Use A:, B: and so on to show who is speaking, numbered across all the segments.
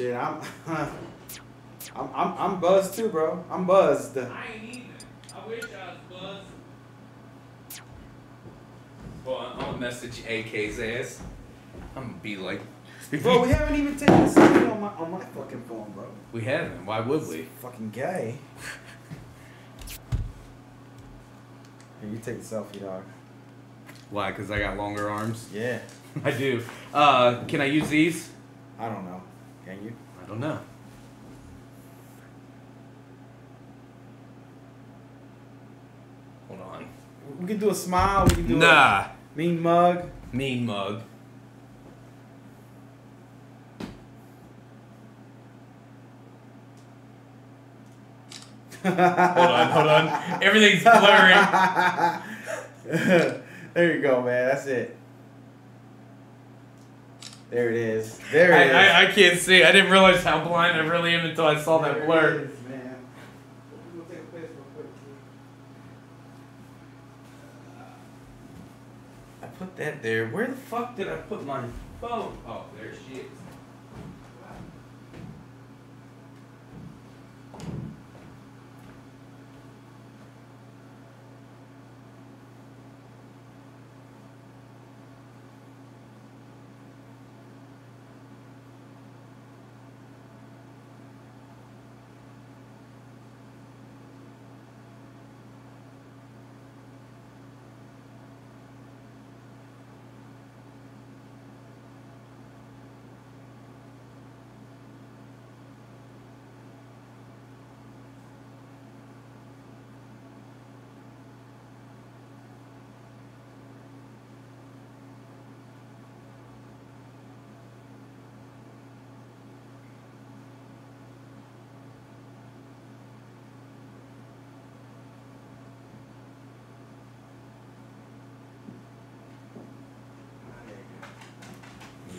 A: Shit, I'm, I'm, I'm, I'm buzzed too, bro. I'm buzzed.
B: I ain't even. I wish I was buzzed.
C: Well, I'm gonna message AK's ass. I'm gonna be like,
A: Bro, we haven't even taken a selfie on my on my fucking phone, bro.
C: we haven't. Why would we?
A: Fucking gay. Here, you take the selfie, dog.
C: Why? Cause I got longer arms.
A: Yeah.
C: I do. Uh, can I use these?
A: I don't know. Can you?
C: I don't know. Hold on.
A: We can do a smile. We can do
C: Nah.
A: a mean mug.
C: Mean mug. hold on, hold on. Everything's blurry.
A: there you go, man. That's it. There it is. There
C: I,
A: it is.
C: I, I can't see. I didn't realize how blind I really am until I saw
A: There
C: that blur.
A: is, man. We'll take a piss real quick.
C: I put that there. Where the fuck did I put my phone? Oh, there she is.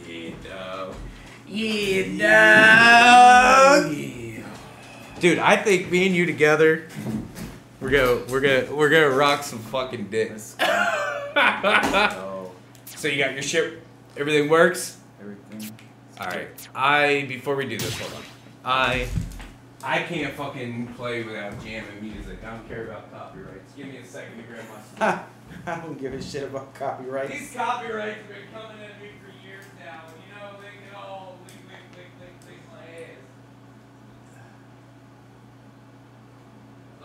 C: Yeah, dog. Yeah, dog. Dude, I think me and you together, we're gonna we're gonna we're gonna rock some fucking dicks. So you got your shit. Everything works.
A: everything.
C: All right. I before we do this, hold on. I I can't fucking play without jamming music. I don't care about copyrights. Give me a second to grab my stuff.
A: I don't give a shit about copyrights.
B: These copyrights have been coming at me for years now. and You know, they can all lick, lick, lick, lick, lick my ass.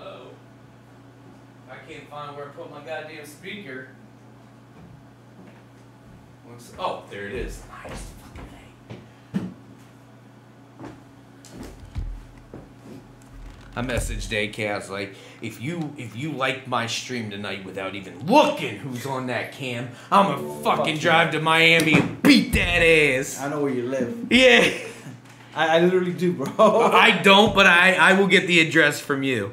C: Hello. I can't find where I put my goddamn speaker. Oh, there it is. Nice fucking thing. I messaged AK. I was like, if you if you like my stream tonight without even looking who's on that cam, I'ma fucking
A: you.
C: drive to Miami and beat that ass.
A: I know where you live.
C: Yeah.
A: I, I literally do, bro.
C: I don't, but I I will get the address from you.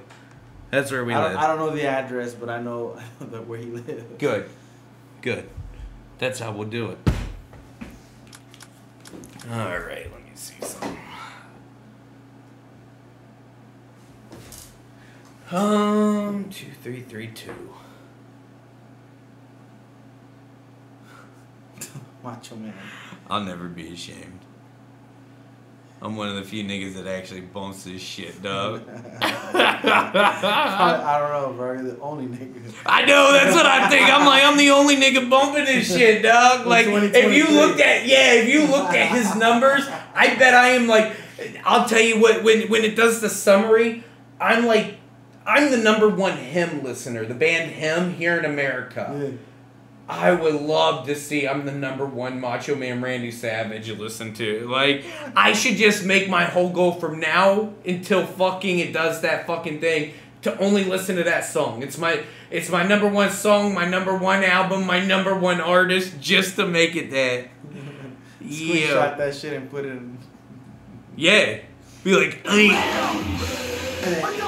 C: That's where we
A: I
C: live.
A: I don't know the address, but I know, I know that where he lives.
C: Good. Good. That's how we'll do it. All right, let me see something. Um, two, three, three, two.
A: Macho man.
C: I'll never be ashamed. I'm one of the few niggas that actually bumps this shit, dog.
A: I, I don't know, bro. You're the only nigga.
C: I know, that's what I think. I'm like, I'm the only nigga bumping this shit, dog. Like, if you
A: 2023.
C: looked at, yeah, if you looked at his numbers, I bet I am like, I'll tell you what, when when it does the summary, I'm like, I'm the number one him listener, the band Him here in America.
A: Yeah.
C: I would love to see I'm the number one Macho Man Randy Savage you listen to. Like, I should just make my whole goal from now until fucking it does that fucking thing to only listen to that song. It's my it's my number one song, my number one album, my number one artist, just to make it that.
A: Screenshot
C: Yeah.
A: that shit and put it in.
C: Yeah. Be like, "Ay."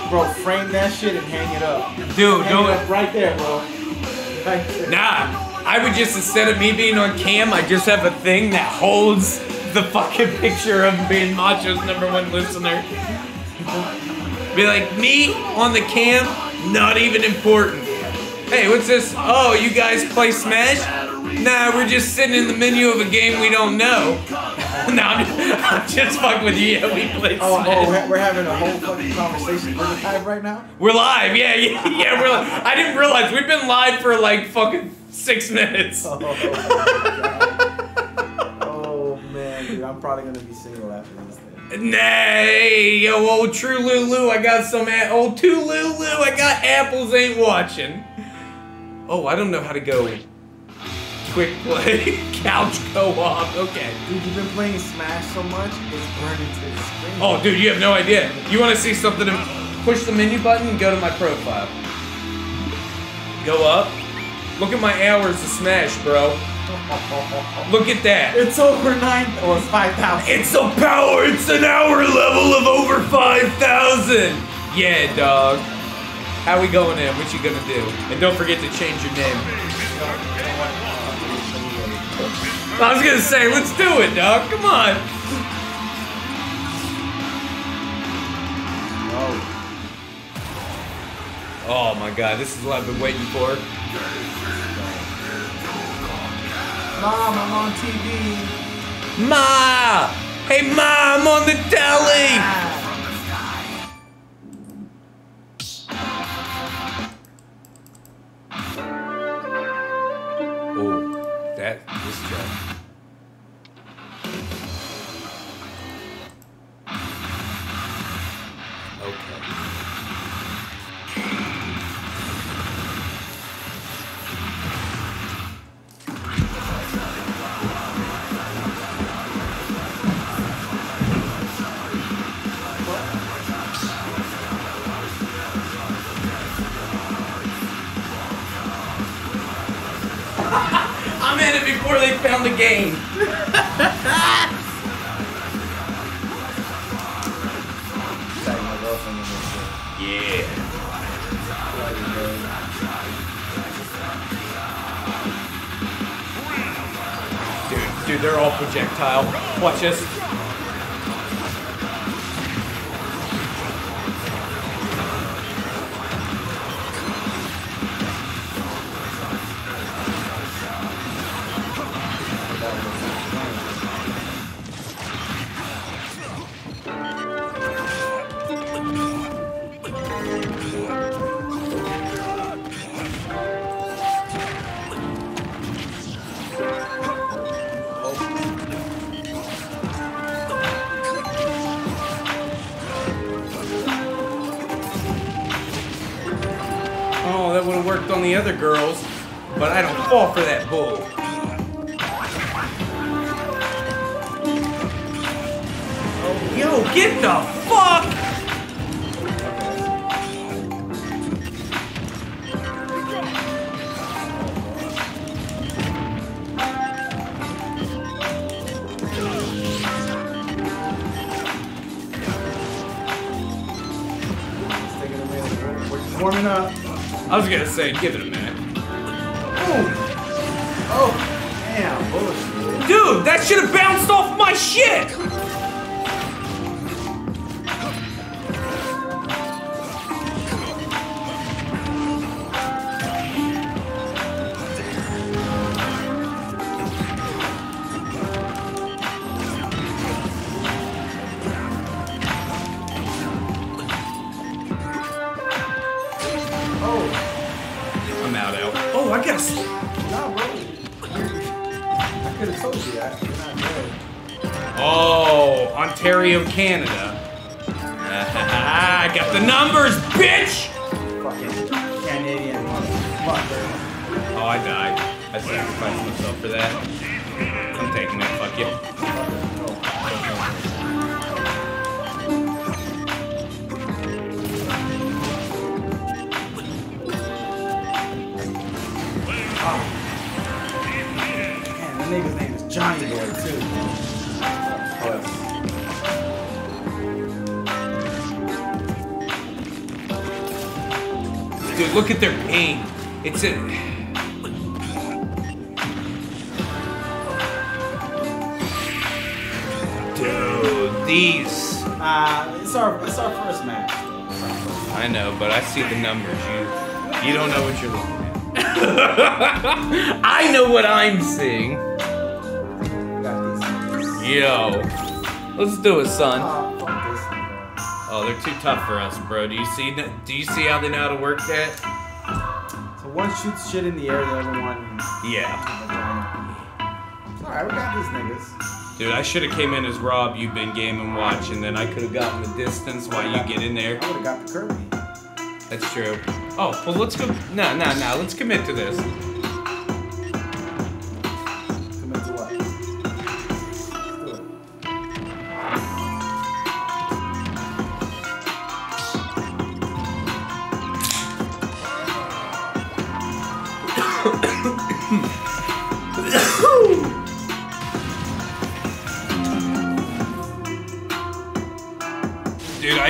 A: Bro, frame that shit and hang it up.
C: dude,
A: Hang
C: don't
A: it up right there, bro. Right there.
C: Nah, I would just instead of me being on cam, I just have a thing that holds the fucking picture of being Macho's number one listener. Be like, me on the cam, not even important. Hey, what's this? Oh, you guys play Smash? Nah, we're just sitting in the menu of a game we don't know. no, I'm just, I'm just fucking with you. Yeah, we play
A: Oh, oh
C: Smash.
A: oh, we're- having a whole fucking conversation. We're live right now.
C: We're live, yeah, yeah, yeah. We're. Li- I didn't realize we've been live for like fucking six minutes.
A: Oh, oh man, dude, I'm probably gonna be single after this thing.
C: Nay, yo, old True Lulu, I got some a- old Two Lulu, I got apples ain't watching. Oh, I don't know how to go. Quick play, couch co-op. Okay.
A: Dude, you've been playing Smash so much, it's burned into the screen.
C: Oh, dude, you have no idea. You want to see something? Push the menu button and go to my profile. Go up. Look at my hours of Smash, bro. Look at that.
A: It's over nine. Well, it's five thousand.
C: It's a power. It's an hour level of over 5,000. Yeah, dog. How we going in? What you gonna do? And don't forget to change your name. I was gonna say, let's do it, dog. Come on. Oh my god, this is what I've been waiting for.
A: Mom, I'm on TV.
C: Ma! Hey, Ma, I'm on the telly! Oh, They're all projectile. Watch this. Do it, son.
A: Oh.
C: Oh, they're too tough for us, bro. Do you see? Do you see how they know how to work that?
A: So one shoots shit in the air, the other one.
C: Yeah.
A: It's alright, we got these niggas.
C: Dude, I should have came in as Rob. You've been game and watch, and then I could have gotten the distance while you get in there.
A: I would have got the Kirby.
C: That's true. Oh, well, let's go. No, no, no. Let's commit to this.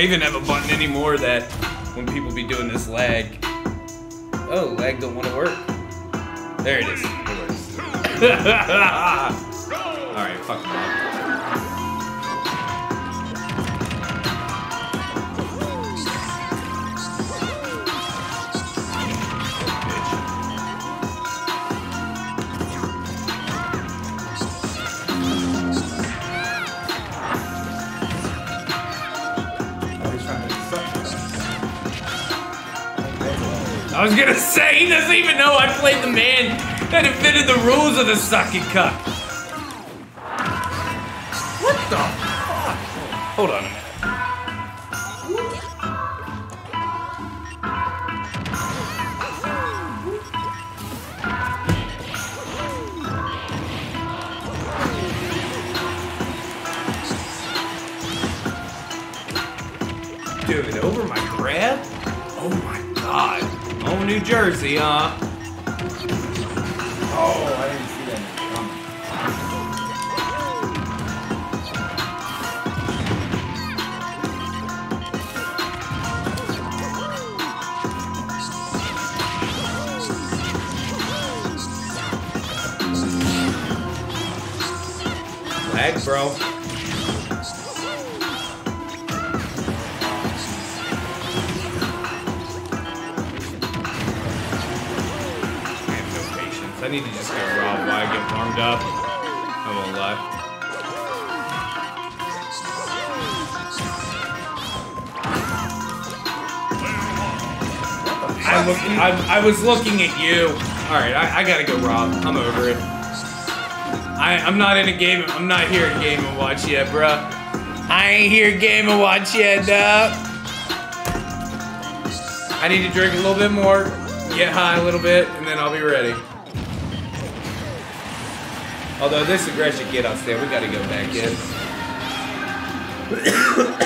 C: Even have a button anymore that when people be doing this lag. Oh, lag don't want to work. There it is. It works. Alright, fuck. Was gonna say, he doesn't even know I played the man that invented the rules of the suck and was looking at you. All right, I, I gotta go, Rob. I'm over it. I, I'm not in a game. I'm not here at Game and Watch yet, bruh. I ain't here at Game and Watch yet, dog. I need to drink a little bit more, get high a little bit, and then I'll be ready. Although this aggression get us there, we gotta go back in.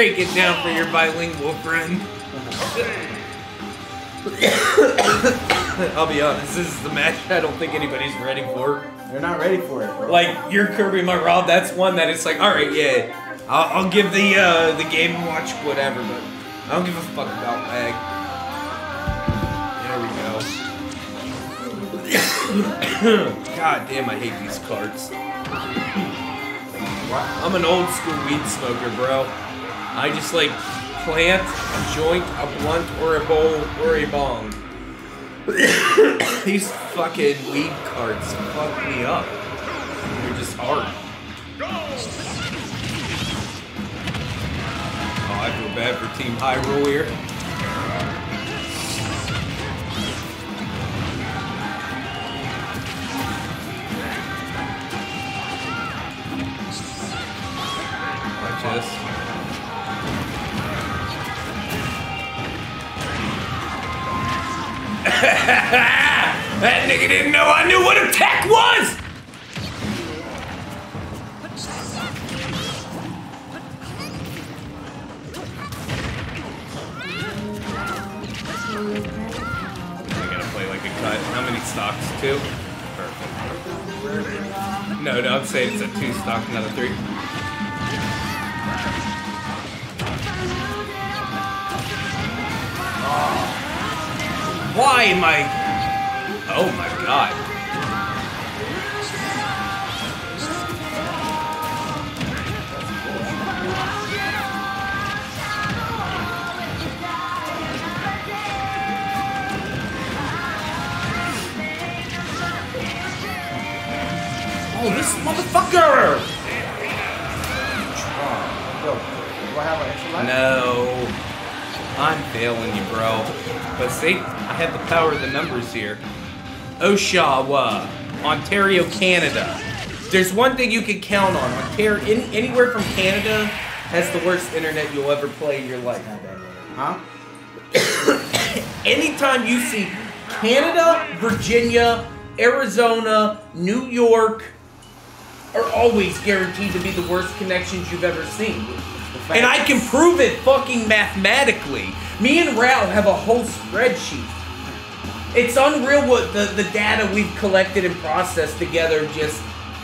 C: break it down for your bilingual friend. I'll be honest, this is the match I don't think anybody's ready for.
A: They're not ready for it, bro.
C: Like, you're Kirby, my Rob, that's one that it's like, all right, yeah, I'll, I'll give the uh, the game and watch whatever, but I don't give a fuck about lag. There we go. God damn, I hate these carts. I'm an old school weed smoker, bro. I just like plant a joint, a blunt, or a bowl, or a bong. These fucking weed carts fuck me up. They're just hard. Oh, I feel bad for Team Hyrule here. that nigga didn't know I knew what a tech was! I gotta play like a cut. How many stocks? Two? Perfect. No, I'm saying it's a two stock, not a three. Why am I? Oh my god. Oh, this motherfucker!
A: Do I have an extra life?
C: No. I'm failing you, bro. But see, I have the power of the numbers here. Oshawa, Ontario, Canada. There's one thing you can count on. Ontario, any, anywhere from Canada has the worst internet you'll ever play in your life.
A: Huh?
C: Anytime you see Canada, Virginia, Arizona, New York are always guaranteed to be the worst connections you've ever seen. And I can prove it fucking mathematically. Me and Rao have a whole spreadsheet. It's unreal what the, the data we've collected and processed together, just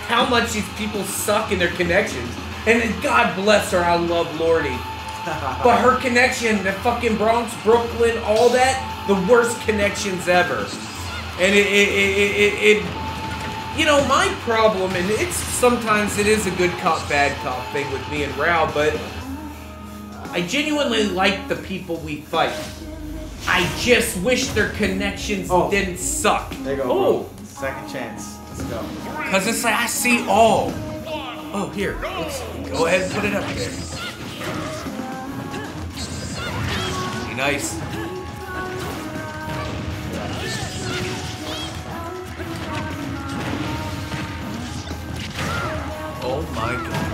C: how much these people suck in their connections. And then God bless her, I love Lordy. But her connection, the fucking Bronx, Brooklyn, all that, the worst connections ever. And it, it, it, it, it you know, my problem, and it's sometimes it is a good cop, bad cop thing with me and Rao, but I genuinely like the people we fight. I just wish their connections
A: Oh.
C: didn't suck.
A: There you go.
C: Oh,
A: bro. Second chance. Let's go.
C: because it's like I see all. Oh, here. Let's go ahead and put it up there. Be nice. Oh my god.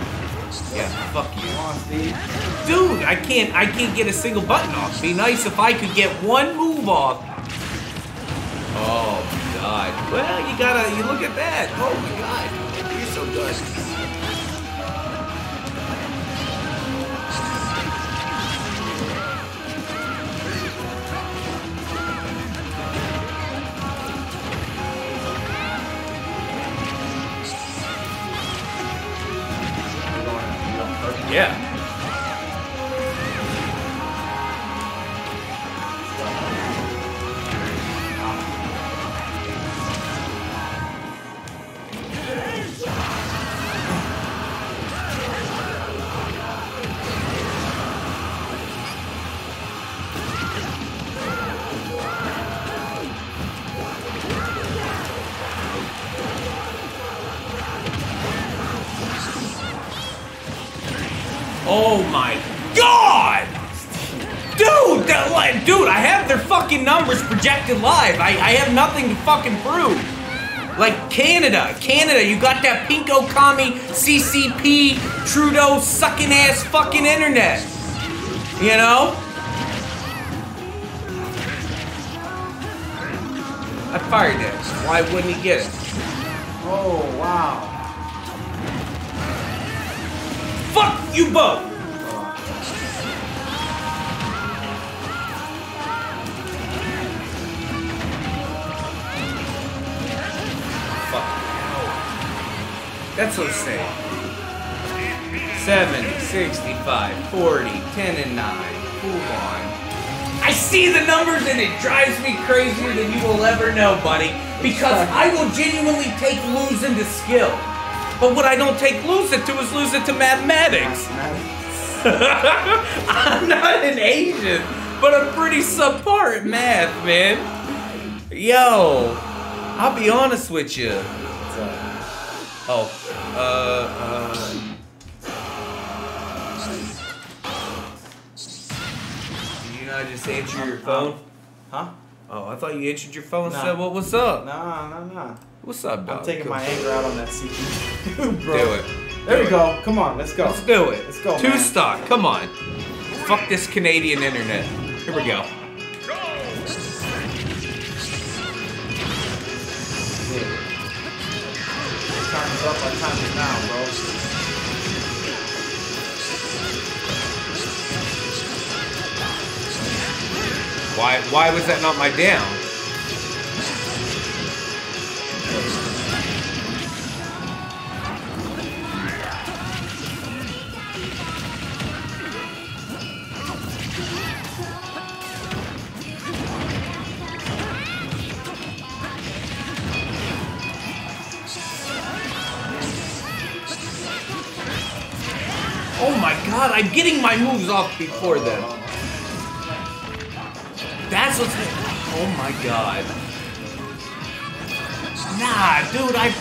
C: Yeah, fuck you.
A: On,
C: Dude, I can't I can't get a single button off. Be nice if I could get one move off. Oh god. Well, you gotta you look at that. Oh my god. You're so good. Yeah. Oh my god! Dude, that, dude, I have their fucking numbers projected live. I, I have nothing to fucking prove. Like Canada, Canada, you got that pinko commie CCP Trudeau sucking ass fucking internet. You know? I fired it. Why wouldn't he get it?
A: Oh, wow.
C: You both! Fuck. That's insane. 70, 65, 40, 10 and 9. Move on. I see the numbers and it drives me crazier than you will ever know, buddy. Because I will genuinely take losing to skill. But what I don't take losing to is losing to mathematics. I'm not an Asian, but I'm pretty subpar at math, man. Yo, I'll be honest with you. Oh, uh, uh. Did you not just answer your phone?
A: Huh?
C: Oh, I thought you answered your phone and
A: Nah.
C: said, "Well, what's up?
A: Nah, nah, nah.
C: What's up, dog?"
A: I'm taking my anger out on that CPU, bro.
C: Do it.
A: There
C: Do
A: we
C: it.
A: go. Come on, let's go.
C: Let's do it.
A: Let's go,
C: Two
A: man.
C: stock. Come on. Fuck this Canadian internet. Here we go.
A: Time is up. Our time is now, bro.
C: Why? Why was that not my down? God, I'm getting my moves off before them. That's what's. Oh my god. Nah, dude, I.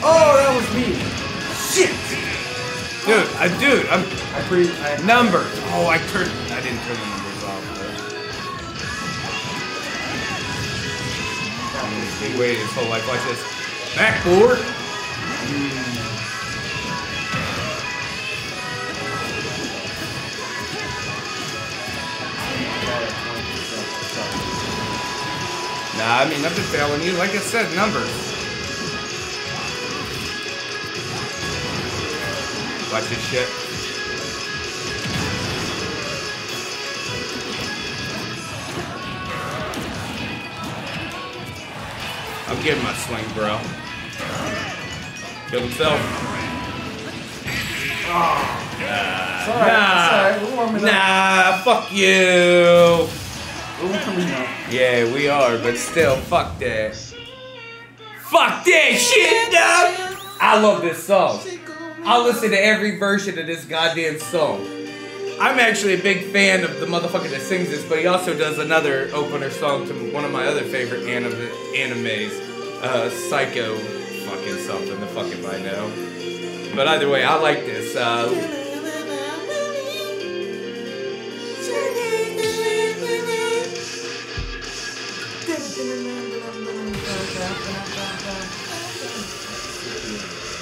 A: Oh, that was me. Shit.
C: Dude, I, dude, I'm.
A: I pre. I,
C: Numbers. Oh, I turned. I didn't turn the He waited his whole life. This. Backboard. Nah, I mean, been failing you. Like I said, numbers. Watch this shit. I'm getting my swing, bro. Kill himself.
A: It's alright. It's alright. We're warming up.
C: Nah, fuck you.
A: We're warming up.
C: Yeah, we are, but still, fuck that. Fuck that shit, dog. I love this song. I'll listen to every version of this goddamn song. I'm actually a big fan of the motherfucker that sings this, but he also does another opener song to one of my other favorite anime, animes, uh, Psycho fucking something, the fuck if I know. But either way, I like this. Uh,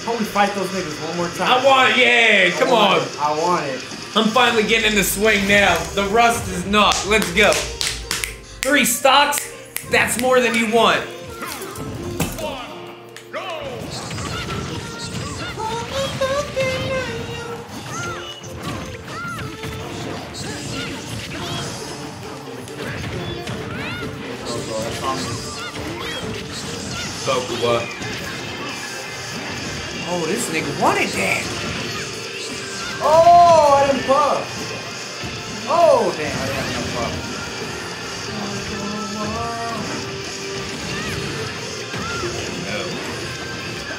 A: How we fight those niggas one more time?
C: I want it, yeah, come
A: I
C: on.
A: it. I want it.
C: I'm finally getting in the swing now. The rust is not. Let's go. Three stocks? That's more than you want.
A: Bro, bro, that's on me.
C: Bokuwa. Oh, this nigga wanted that.
A: Oh, I didn't puff. Oh, damn, I didn't have.
C: No.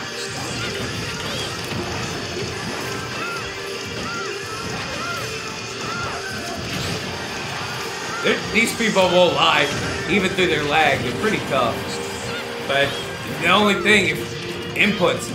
C: They're- These people won't lie, even through their lag, they're pretty tough. But the only thing, if inputs,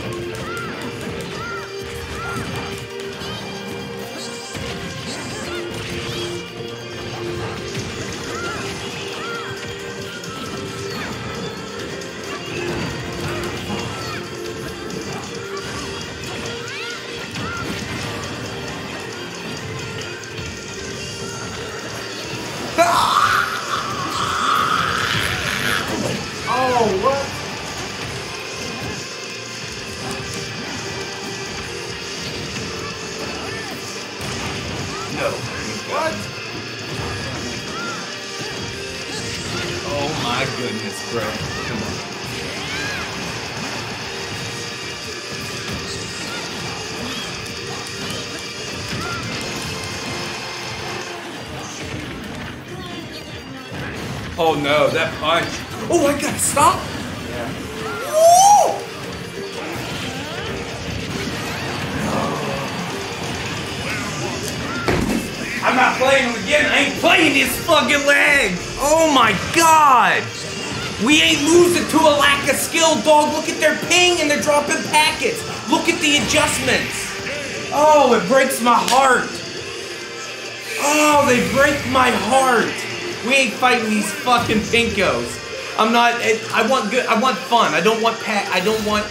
C: fucking pinkos. I'm not. I want good. I want fun. I don't want pack. I don't want.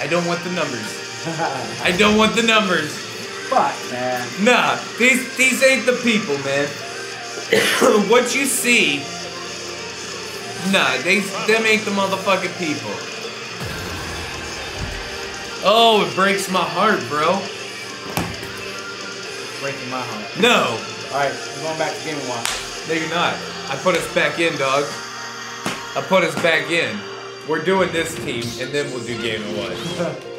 C: I don't want the numbers. I don't want the numbers.
A: Fuck, man.
C: Nah, these these ain't the people, man. what you see, nah, they them ain't the motherfucking people. Oh, it breaks my heart, bro.
A: Breaking my heart.
C: No,
A: Alright, we're going back to Game Watch.
C: no, you're not. I put us back in, dog. I put us back in. We're doing this team, and then we'll do game of watch.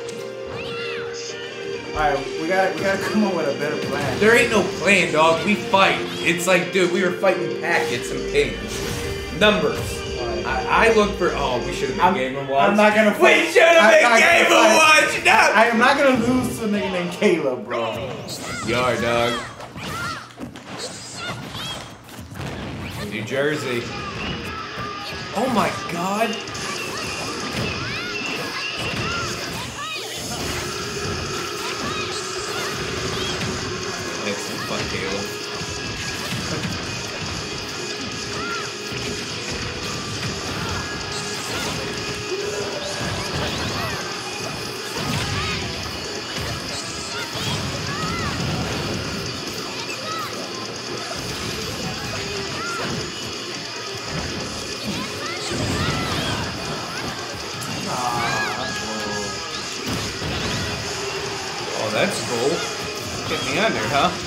A: Alright, we gotta we gotta come up with a better plan.
C: There ain't no plan, dog. We fight. It's like, dude, we were fighting packets and pings. Numbers. I, I look for. Oh, we should have been
A: I'm-
C: game of watch.
A: I'm not gonna
C: We
A: fight-
C: should have been
A: not
C: game
A: gonna
C: watch. No.
A: I am not gonna lose to a nigga named Caleb, bro.
C: You are, dog. New Jersey. Oh my God. Excellent, fuck Caleb. Me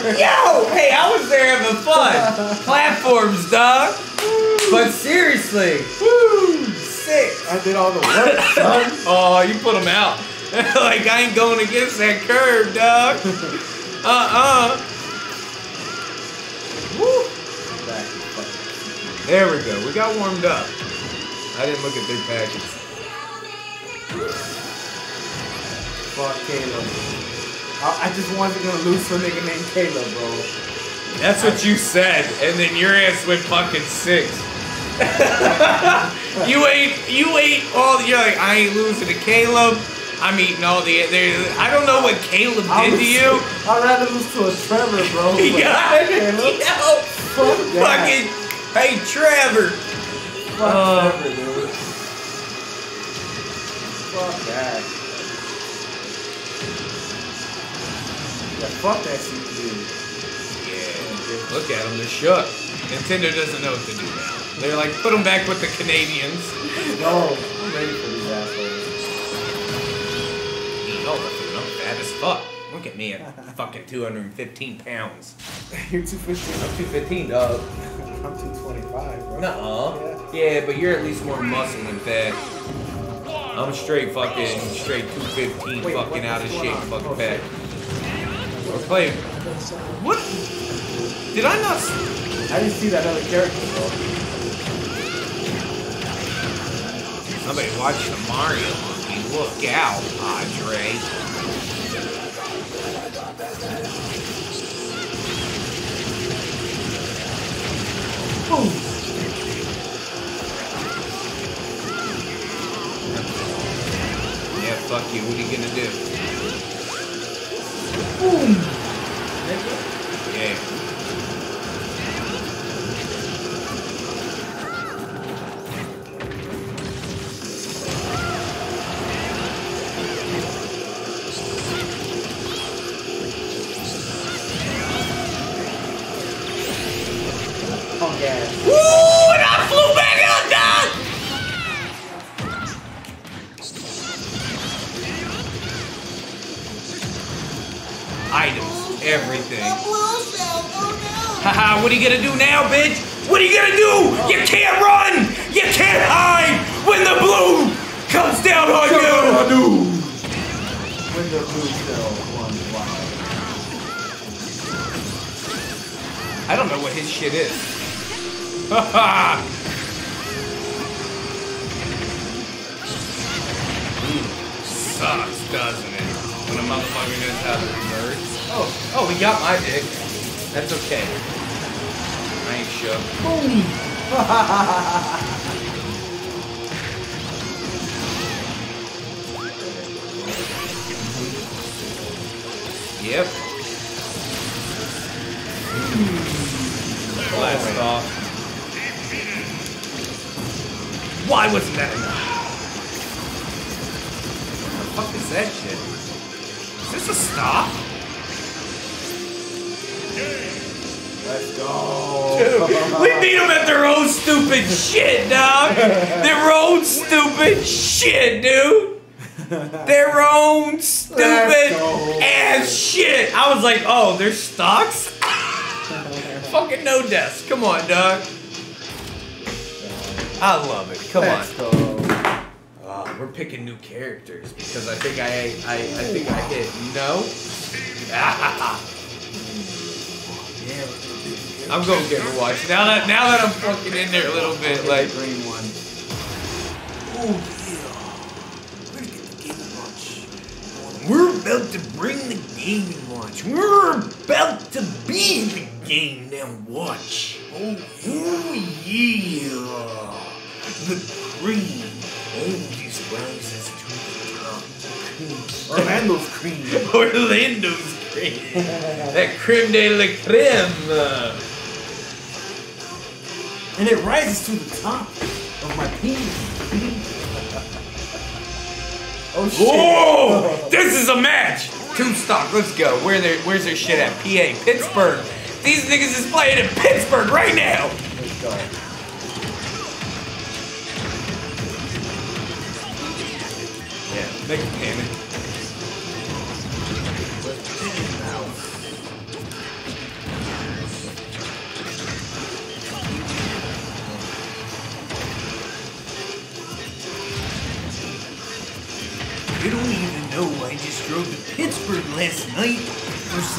C: Yo, hey,
A: I
C: was there having fun. Platforms, dog. But seriously, woo, six.
A: I did all the work, son.
C: Oh, you put them out. like I ain't going against that curve, dog. Uh-uh. There we go. We got warmed up. I didn't look at their patches.
A: Fuck Caleb. I, just wasn't gonna lose to a nigga named Caleb, bro.
C: That's what you said, and then your ass went fucking six. you ain't, you ain't all. You're like, I ain't losing to Caleb. I'm eating all the. there- I don't know what Caleb
A: I
C: did to you.
A: I'd rather lose to a Trevor, bro.
C: Yeah,
A: Caleb.
C: yo,
A: Fuck that.
C: fucking, hey Trevor.
A: Fuck
C: Uh,
A: Trevor, dude. Fuck that. Yeah, fuck that CPU.
C: Yeah, look at them. They're shook. Nintendo doesn't know what to do now. They're like, put them back with the Canadians.
A: No, I'm ready for these assholes.
C: Eating all the food. I'm fat as fuck. Look at me at fucking 215 pounds.
A: You're 215.
C: I'm 215, dog.
A: I'm 225, bro.
C: Nuh-uh. Yeah, but you're at least more muscle than fat. I'm straight fucking straight 215
A: Wait,
C: fucking out of shape fucking
A: Oh,
C: fat. We're playing. What? Did I not?
A: I didn't see that other character, bro.
C: Somebody watch the Mario movie. Look out, Padre. Yeah, fuck you. What are you gonna do? Yeah. I was like, oh, they're stocks? Fucking no deaths. Come on, dog. I love it. Come on.
A: Let's go.
C: Oh, we're picking new characters because I think I I, I think I hit no. I'm going to get watch now that now that I'm fucking in there a little bit. Like
A: green one.
C: We're about to bring the game and watch. We're about to be the game and watch. Oh, oh yeah, the cream always rises to the top.
A: Orlando's cream.
C: Orlando's cream. that creme de la creme.
A: And it rises to the top of my penis. Oh shit.
C: Whoa! This is a match! Two stock, let's go. Where their, where's their shit at? PA, Pittsburgh. These niggas is playing in Pittsburgh right now.
A: Let's go.
C: Yeah, make a panic.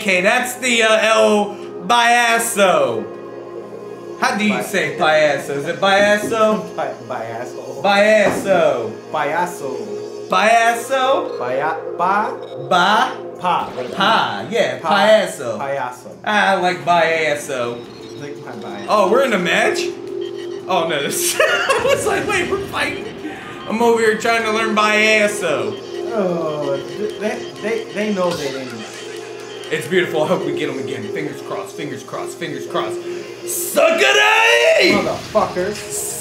C: AK. That's the uh, El Biaso. How do you
A: Bi-
C: say Biaso? Is it Biaso?
A: Asshole.
C: Biaso.
A: Payaso.
C: Biaso?
A: Paya, pa,
C: Ba?
A: pa.
C: Pa. Yeah,
A: Pa.
C: Biaso.
A: Payaso.
C: I like Biaso.
A: Like.
C: Oh, we're in a match? Oh no, this I was like, wait, we're fighting. I'm over here trying to learn Biaso.
A: Oh, they, they, they know they didn't.
C: It's beautiful. I hope we get them again. Fingers crossed, fingers crossed, fingers crossed. Suckaday!
A: Motherfuckers.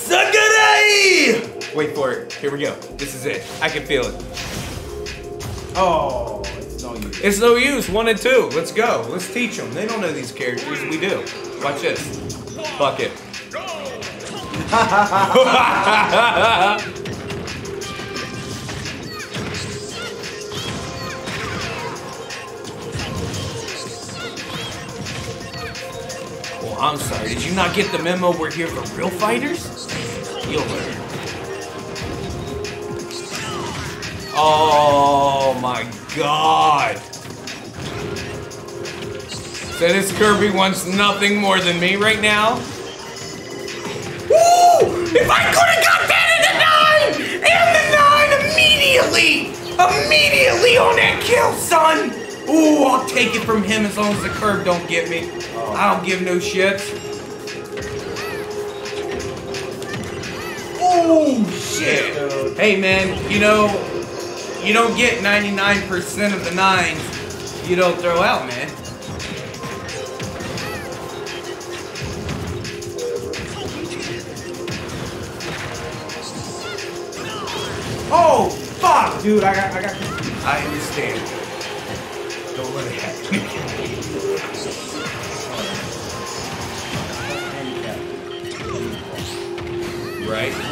C: Suckaday! Wait for it. Here we go. This is it. I can feel it.
A: Oh, it's no use.
C: It's no use. One and two. Let's go. Let's teach them. They don't know these characters. We do. Watch this. Fuck it. I'm sorry. Did you not get the memo? We're here for real fighters? You'll learn. Oh my god. So this Kirby wants nothing more than me right now? Woo! If I could have got that in the nine! And the nine immediately! Immediately on that kill, son! Ooh, I'll take it from him as long as the curve don't get me. I don't give no shits. Oh shit! Hey man, you know, you don't get 99% of the nines you don't throw out, man.
A: Oh, fuck, dude. I got, I got.
C: I understand. Don't let it happen. Right?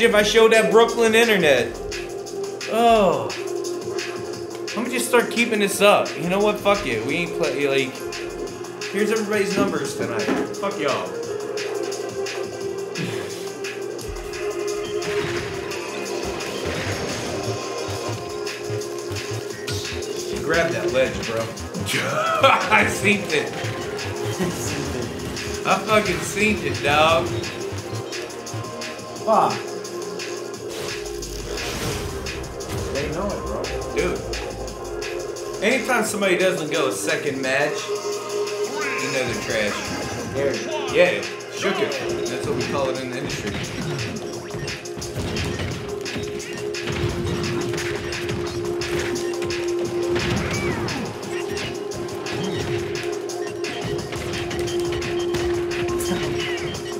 C: Imagine if I showed that Brooklyn internet. Oh. Let me just start keeping this up. You know what? Fuck it. We ain't play like. Here's everybody's numbers tonight. Fuck y'all. Grab that ledge, bro. I synced it. I fucking synced it, dog.
A: Fuck. They know it, bro.
C: Dude. Anytime somebody doesn't go a second match, you know they're trash. Yeah, shook it. That's what we call it in the industry.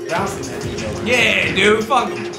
A: Bouncing that thing, though.
C: Yeah, dude, fuck 'em.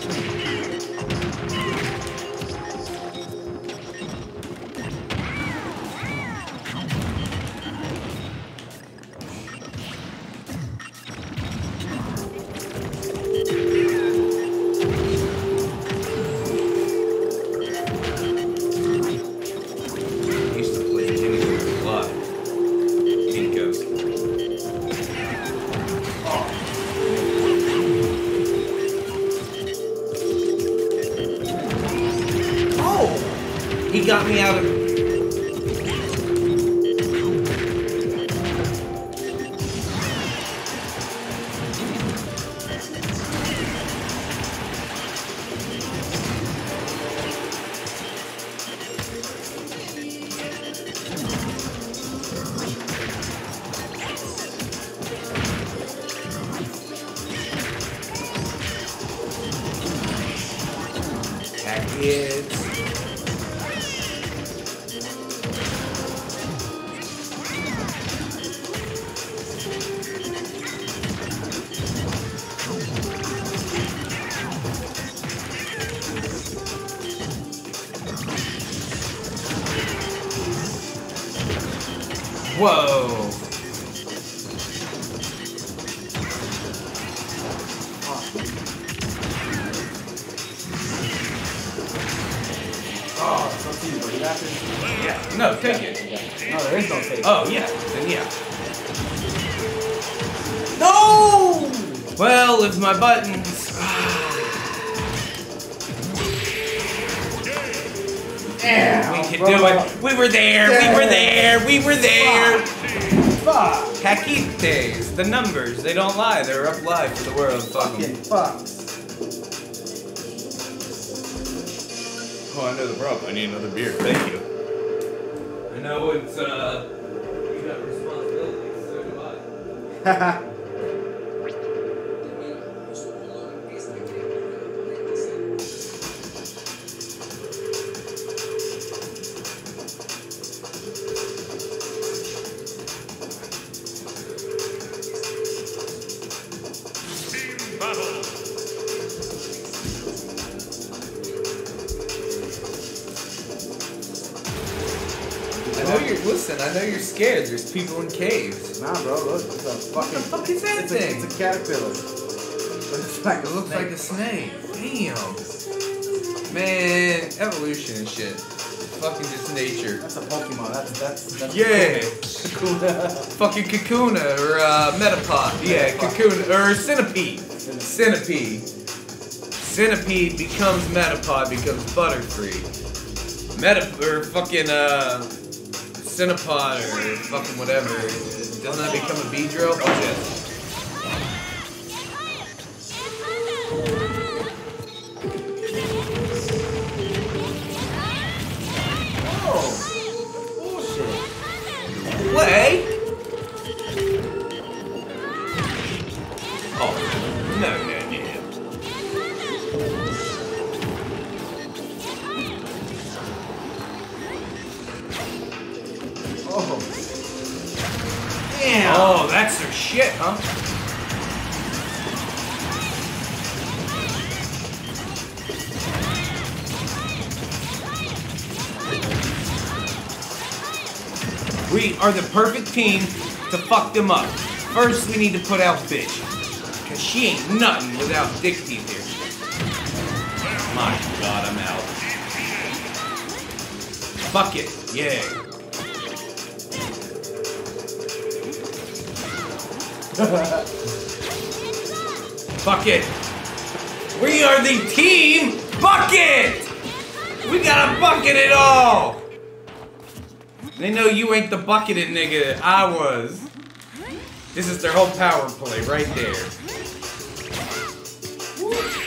C: The numbers. They don't lie. They're up live for the world. Fuck 'em.
A: Fucking fucks.
C: Oh, I know the problem. I need another beer. Thank you. I know it's, uh. You got responsibilities. So do I. I
A: like
C: It looks like a snake. Damn. Man, evolution and shit. Fucking just nature.
A: That's a Pokemon. That's that's. that's
C: Yeah.
A: cool.
C: Fucking Kakuna or uh, Metapod. Yeah, Kakuna or Centipede. Centipede. Centipede becomes Metapod becomes Butterfree. Meta or fucking uh Centipod or fucking whatever. Doesn't that become a Beedrill? Oh yes. Fuck them up. First, we need to put out Bitch. Because she ain't nothing without Dick Teeth here. My god, I'm out. Fuck it. Yeah. Fuck it. We are the team bucket. We gotta bucket it all. They know you ain't the bucketed nigga. I was. This is their whole power play right there.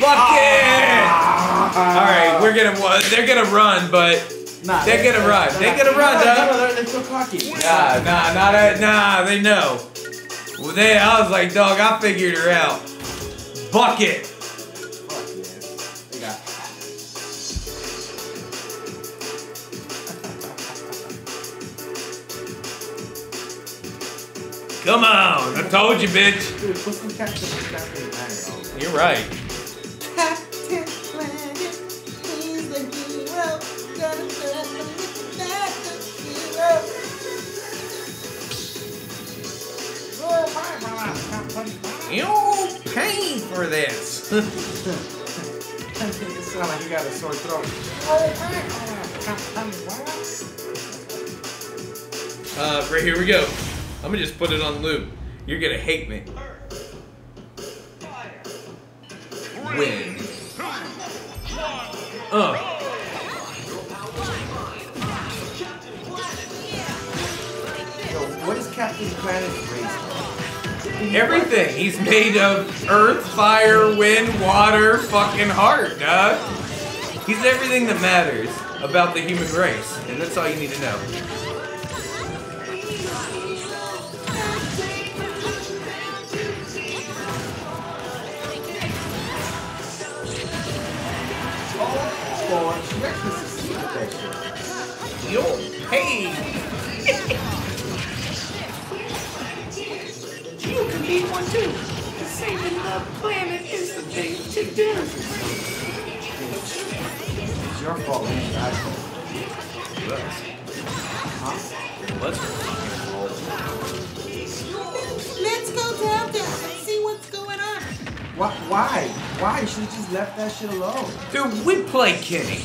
C: Bucket. Ah. All right, we're gonna. They're gonna run, but
A: Nah,
C: They're gonna run. They're gonna run,
A: No,
C: dog.
A: no, they're, they're still cocky.
C: Nah, nah, nah, that, nah, they know. Well, they, I was like, dog, I figured her out. Bucket. Come on. I told you, bitch. You're right. You paying for this.
A: it sounds like you got a sore throat.
C: Uh, right here we go. I'm gonna just put it on loop. You're gonna hate me. Win. Uh.
A: What is Captain Planet's race?
C: Everything. He's made of earth, fire, wind, water, fucking heart, dog. He's everything that matters about the human race, and that's all you need to know.
A: Oh, she actually succeeded that shit.
C: Yo, hey.
A: You can be one too. Saving the planet is the thing to do. It's your fault, man. I Huh?
C: Let's
D: Let's go downtown and
A: Why? Why? Why? You should have just left that shit alone.
C: Dude, we play Kenny.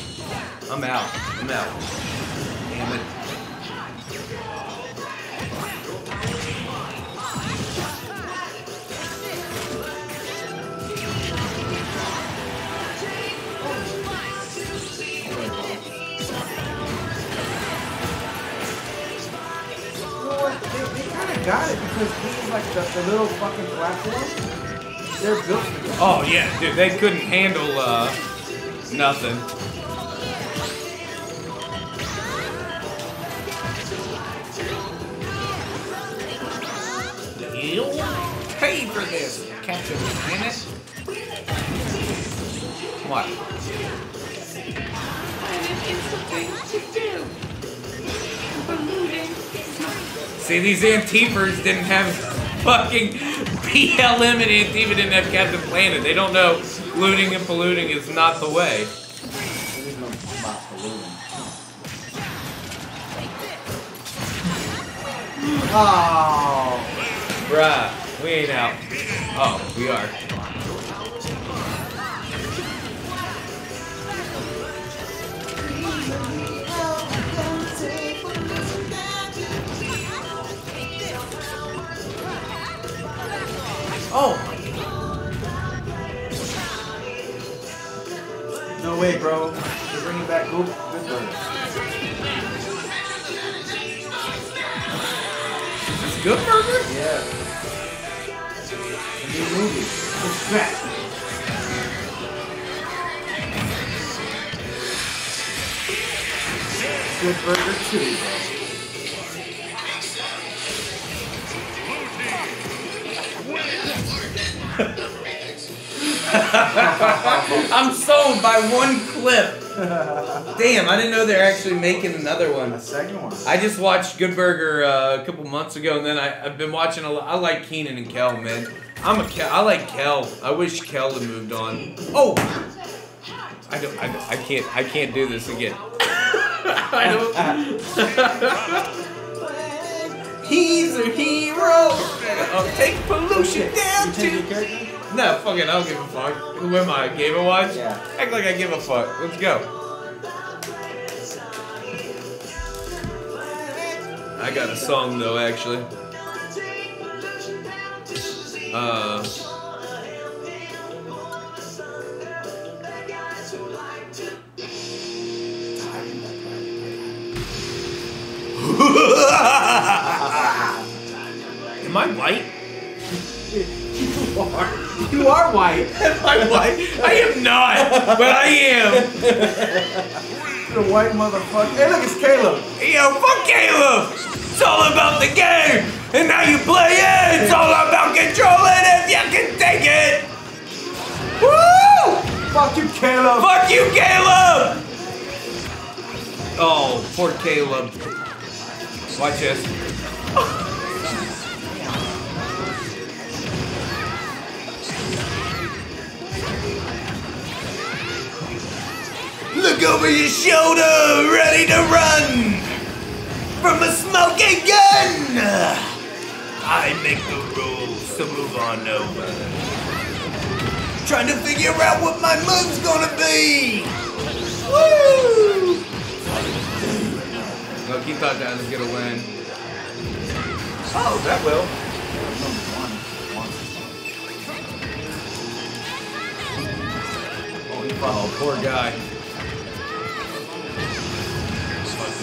C: I'm out. I'm out. Damn it.
A: You know what? They, they kind of got it because he's like the, the little fucking platform. They're built.
C: Oh yeah, dude, they couldn't handle uh nothing. Pay for this, Captain Planet. What? See, these Antifers didn't have fucking PLM and Antifa didn't have Captain Planet. They don't know looting and polluting is not the way.
A: There is no about balloon. Oh.
C: Bruh, we ain't out. Oh, we are. Oh,
A: No way, bro. They're bringing back good,
C: it's good burger?
A: Yeah. New movie. It's back. Good Burger 2, bro.
C: I'm sold by one clip. Damn, I didn't know they're actually making another one.
A: A second one.
C: I just watched Good Burger uh, a couple months ago, and then I, I've been watching a lot. I like Keenan and Kel, man. I'm a Kel. I like Kel. I wish Kel had moved on. Oh, I don't. I, I can't. I can't do this again. I don't. He's a hero. I'll take pollution down
A: You change your
C: to. No, fuck it. I don't give a fuck. Who am I? Game and Watch?
A: Yeah.
C: Act like I give a fuck. Let's go. I got a song though, actually. Uh. Am I white?
A: You are. You are white.
C: Am I white? I am not, but I am.
A: You're a white motherfucker. Hey, look, it's Caleb.
C: Yo, fuck Caleb! It's all about the game! And now you play it! It's all about controlling if you can take it! Woo!
A: Fuck you, Caleb.
C: Fuck you, Caleb! Oh, poor Caleb. Watch this. Look over your shoulder, ready to run from a smoking gun. I make the rules, so move on over. Trying to figure out what my move's gonna be. Woo! Look, he thought that was gonna win. Oh, that will.
A: Oh,
C: Oh, poor guy.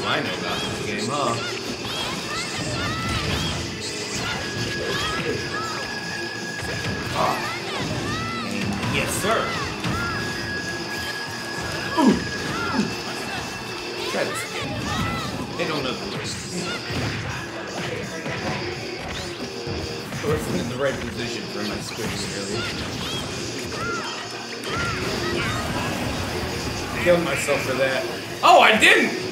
C: I know about this game, huh? Yes, sir. Try this again. They don't know the rules. I wasn't in the right position for my squishy earlier. Killed myself for that. Oh, I didn't!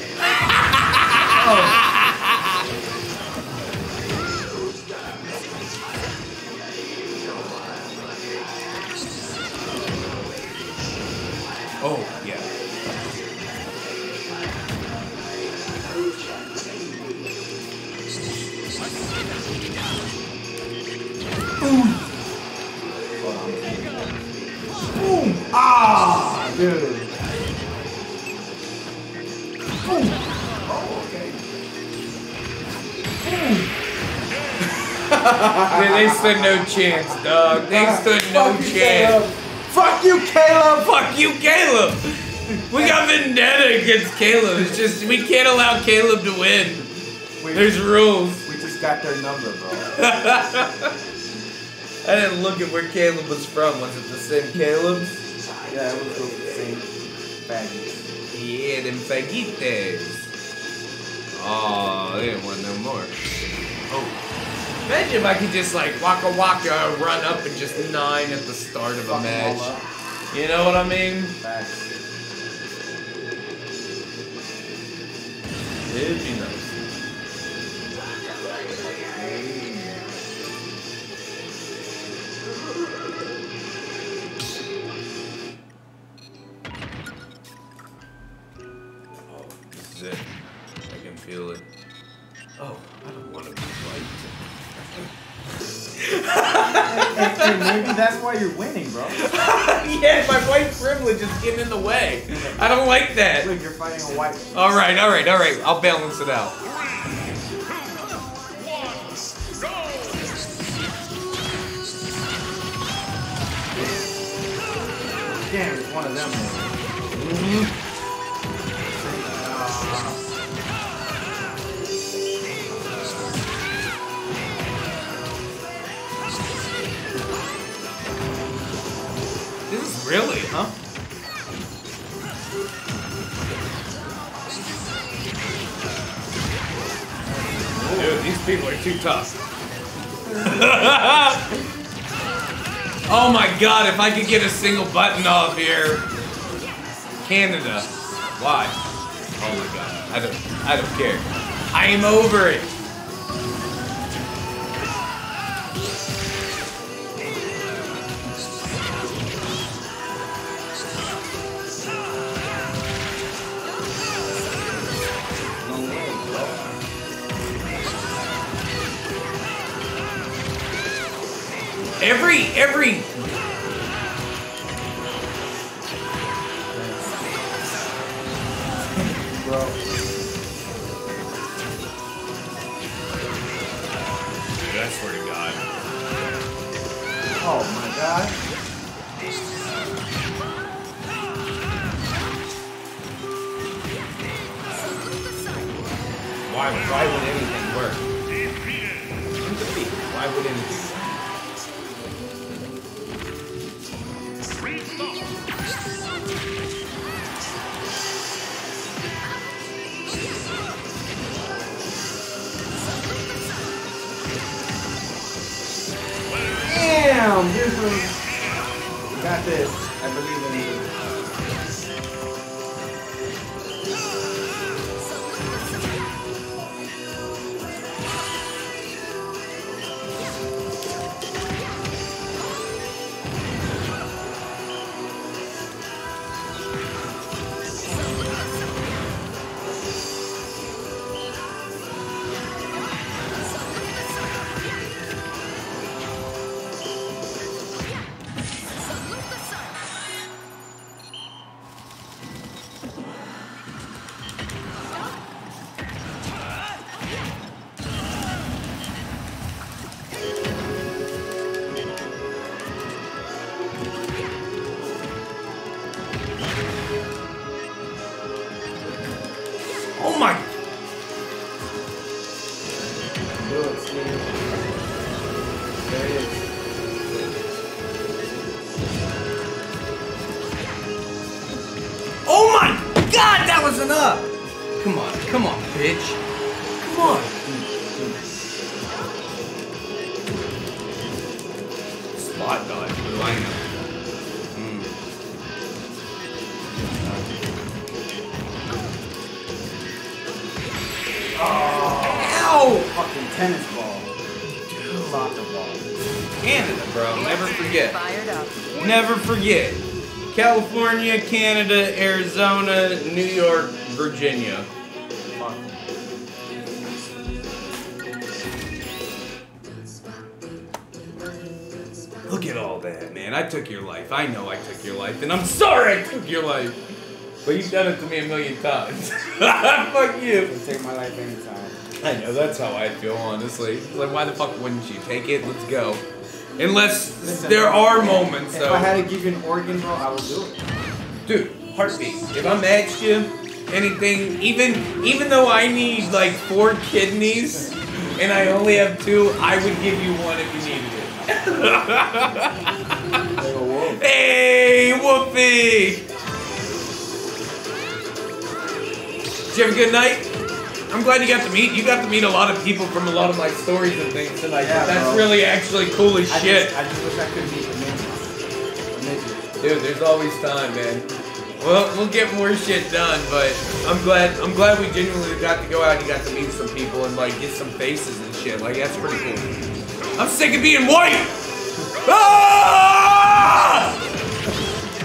C: Oh, yeah.
A: Ah, dude.
C: They, they stood no chance, dog. They stood no
A: Fuck
C: chance.
A: Caleb. Fuck you, Caleb.
C: Fuck you, Caleb. We got vendetta against Caleb. It's just we can't allow Caleb to win.
A: We,
C: There's rules.
A: we just got their number, bro.
C: I didn't look at where Caleb was from. Was it the same Caleb's?
A: Yeah, it was the same faggots.
C: Yeah, them fajitas. Oh, they didn't want no more. Oh. Imagine if I could just like waka waka run up and just nine at the start of a
A: Fuck them all
C: match. You know what I mean? It'd be nice.
A: Maybe that's why you're winning, bro.
C: yeah, my white privilege is getting in the way. I don't like that.
A: Look, you're fighting a white.
C: All right, all right, all right. I'll balance it out.
A: Damn, it's one of them.
C: This is really, huh? Dude, these people are too tough. oh my god, if I could get a single button off here. Canada. Why? Oh my god. I don't I don't care. I'm over it. Times. Fuck you.
A: Can take my life anytime.
C: I know that's how I feel, honestly. Like, why the fuck wouldn't you take it? Let's go. Unless
A: Listen,
C: there are moments,
A: If
C: though.
A: I had to give you an organ, bro, I would do it.
C: Dude, heartbeat. If I matched you, anything, even even though I need like four kidneys and I only have two, I would give you one if you needed it.
A: Like a wolf.
C: hey, Whoopi! Did you have a good night? I'm glad you got to meet. You got to meet a lot of people from a lot of my stories and things tonight.
A: Yeah,
C: That's
A: bro.
C: really actually cool as
A: I
C: shit.
A: Just, I just wish I could meet. A midget.
C: Dude, there's always time, man. Well, we'll get more shit done, but I'm glad I'm glad we genuinely got to go out and got to meet some people and like get some faces and shit. Like that's pretty cool. I'm sick of being white. Ah!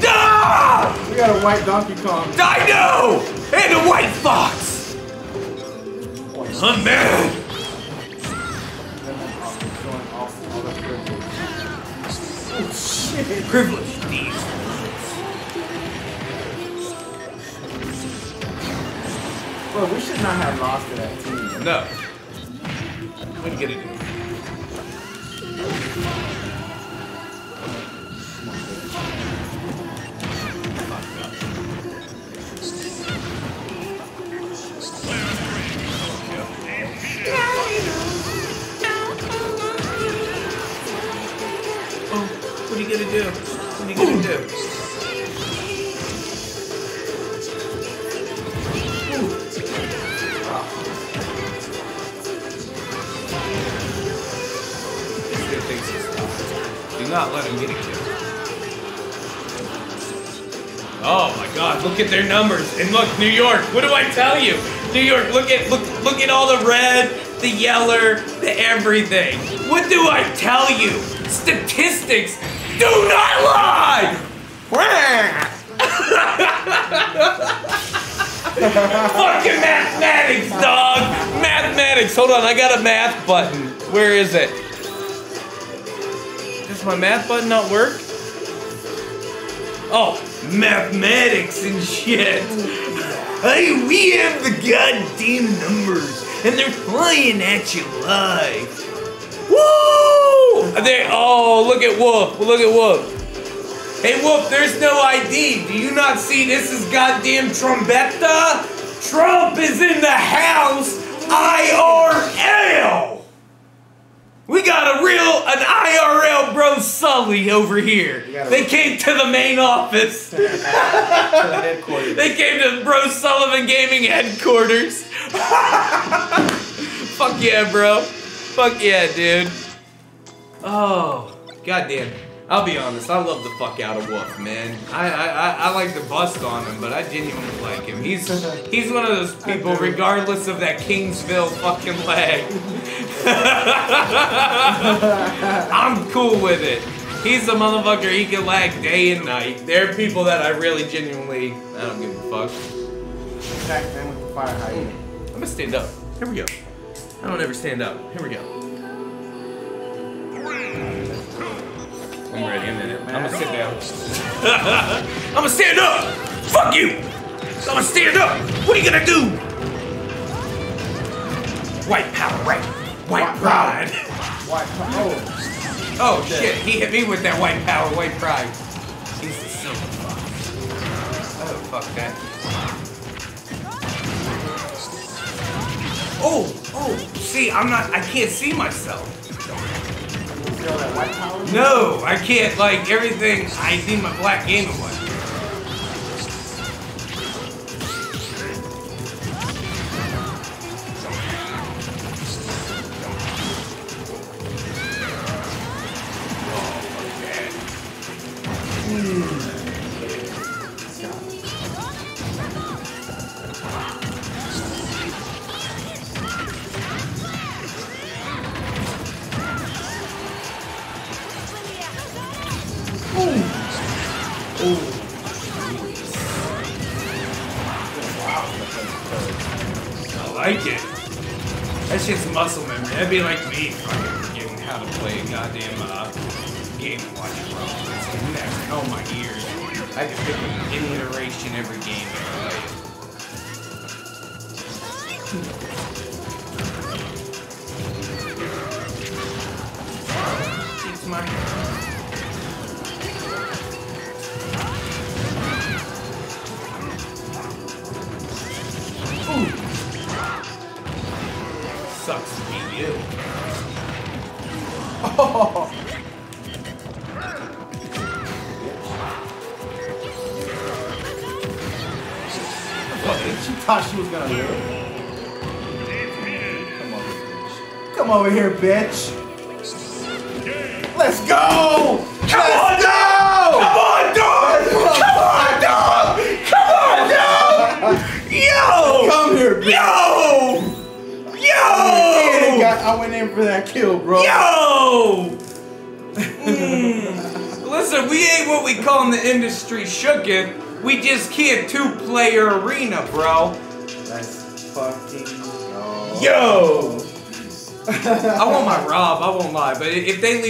C: Ah!
A: We got a white Donkey Kong.
C: I know! And a white fox! I'm mad!
A: Showing off privilege. Oh shit.
C: Privilege these.
A: Bro, we should not have lost to that team.
C: No. What are you gonna you gonna do? What are you gonna do? Do not let him get a kill. Oh my God! Look at their numbers, and look, New York. What do I tell you? New York. Look at look look at all the red, the yeller, the everything. What do I tell you? Statistics do not lie. Fucking mathematics, dog. Mathematics. Hold on, I got a math button. Where is it? Does my math button not work? Oh, mathematics and shit. Hey, we have the goddamn numbers, and they're flying at you live. Woo! They, oh, look at Wolf. Look at Wolf. Hey, Wolf, there's no ID. Do you not see this is goddamn Trumpetta? Trump is in the house. IRL. We got a real, an IRL bro Sully over here. They came to the main office. They came to Bro Sullivan Gaming headquarters. Fuck yeah, bro. Fuck yeah, dude. Oh, goddamn. I'll be honest, I love the fuck out of Wolf, man. I, I, I, I like to bust on him, but I genuinely like him. He's he's one of those people, regardless of that Kingsville fucking leg. I'm cool with it. He's a motherfucker, he can lag day and night. There are people that I really genuinely, I don't give a fuck.
A: Attack them with the fire hydrant.
C: I'm gonna stand up. Here we go. I don't ever stand up. Here we go. I'm ready in a minute. I'm gonna sit down. I'm gonna stand up! Fuck you! I'm gonna stand up! What are you gonna do? White power, right? White pride.
A: White oh,
C: Oh shit, he hit me with that white power, white pride. He's the silver fox. Oh, fuck that. Oh, oh, see, I'm not, I can't see myself. No, I can't, like, everything, I see my black game of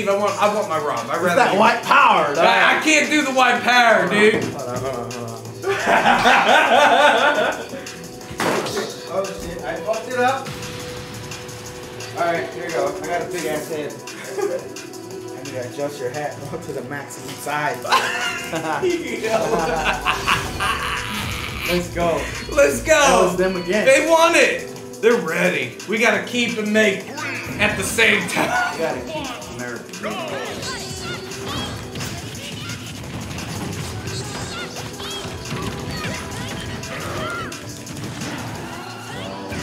C: leave, I want I want my Rob. I
A: It's
C: rather
A: that white power.
C: I, I can't do the white power, dude.
A: Hold on, hold on, hold on. Oh shit, I fucked it up. Alright, here we go. I got a big ass head. I need to adjust your hat bro, to the maximum size. Let's go.
C: Let's
A: That was
C: go.
A: them again.
C: They want it. They're ready. We gotta keep and make at the same time.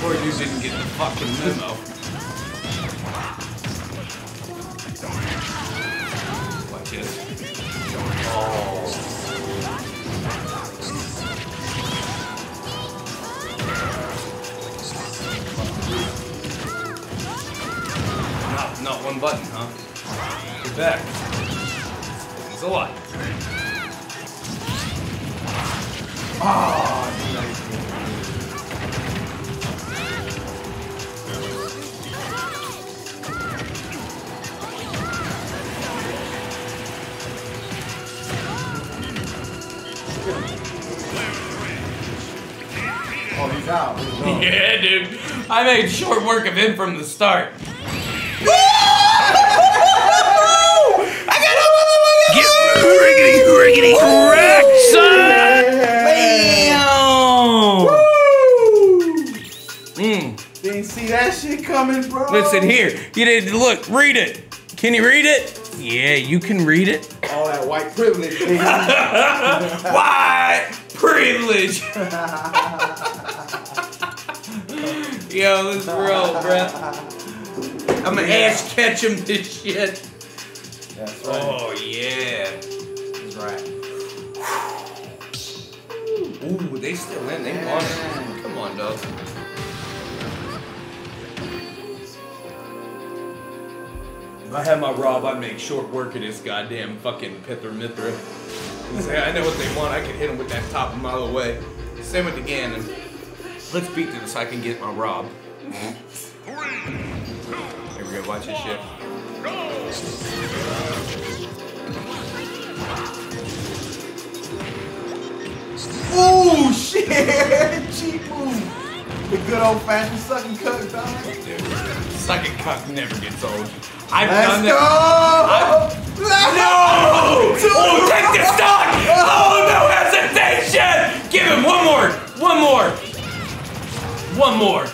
C: poor dudes didn't get the fucking memo. Watch it. Oh. Not, not one button, huh? Get back. It's a lot.
A: Ah, oh, he's out. He's out.
C: Yeah, dude. I made short work of him from the start. Get riggedy, riggedy, correct, son! Bam! Mm.
A: Didn't see that shit coming, bro.
C: Listen here. You didn't look. Read it. Can you read it? Yeah, you can read it.
A: All that white privilege.
C: White privilege. Yo, this is real, bruh. I'm gonna ass catch him this shit.
A: That's right.
C: Oh yeah.
A: That's right.
C: Ooh, they still in. They want it. Come on, dog. If I had my Rob, I'd make short work of this goddamn fucking Pyra Mythra. 'Cause I know what they want. I can hit them with that top a mile away. Same with the Ganon. Let's beat them so I can get my Rob. Here we go. Watch this shit.
A: Ooh, shit! Cheap move. The good old fashioned sucking cuck, dog.
C: Dude, sucking cock never gets old. I've
A: Let's
C: done
A: go!
C: that. No! Oh, take the stock! Oh, no hesitation! Give him one more! One more! One more!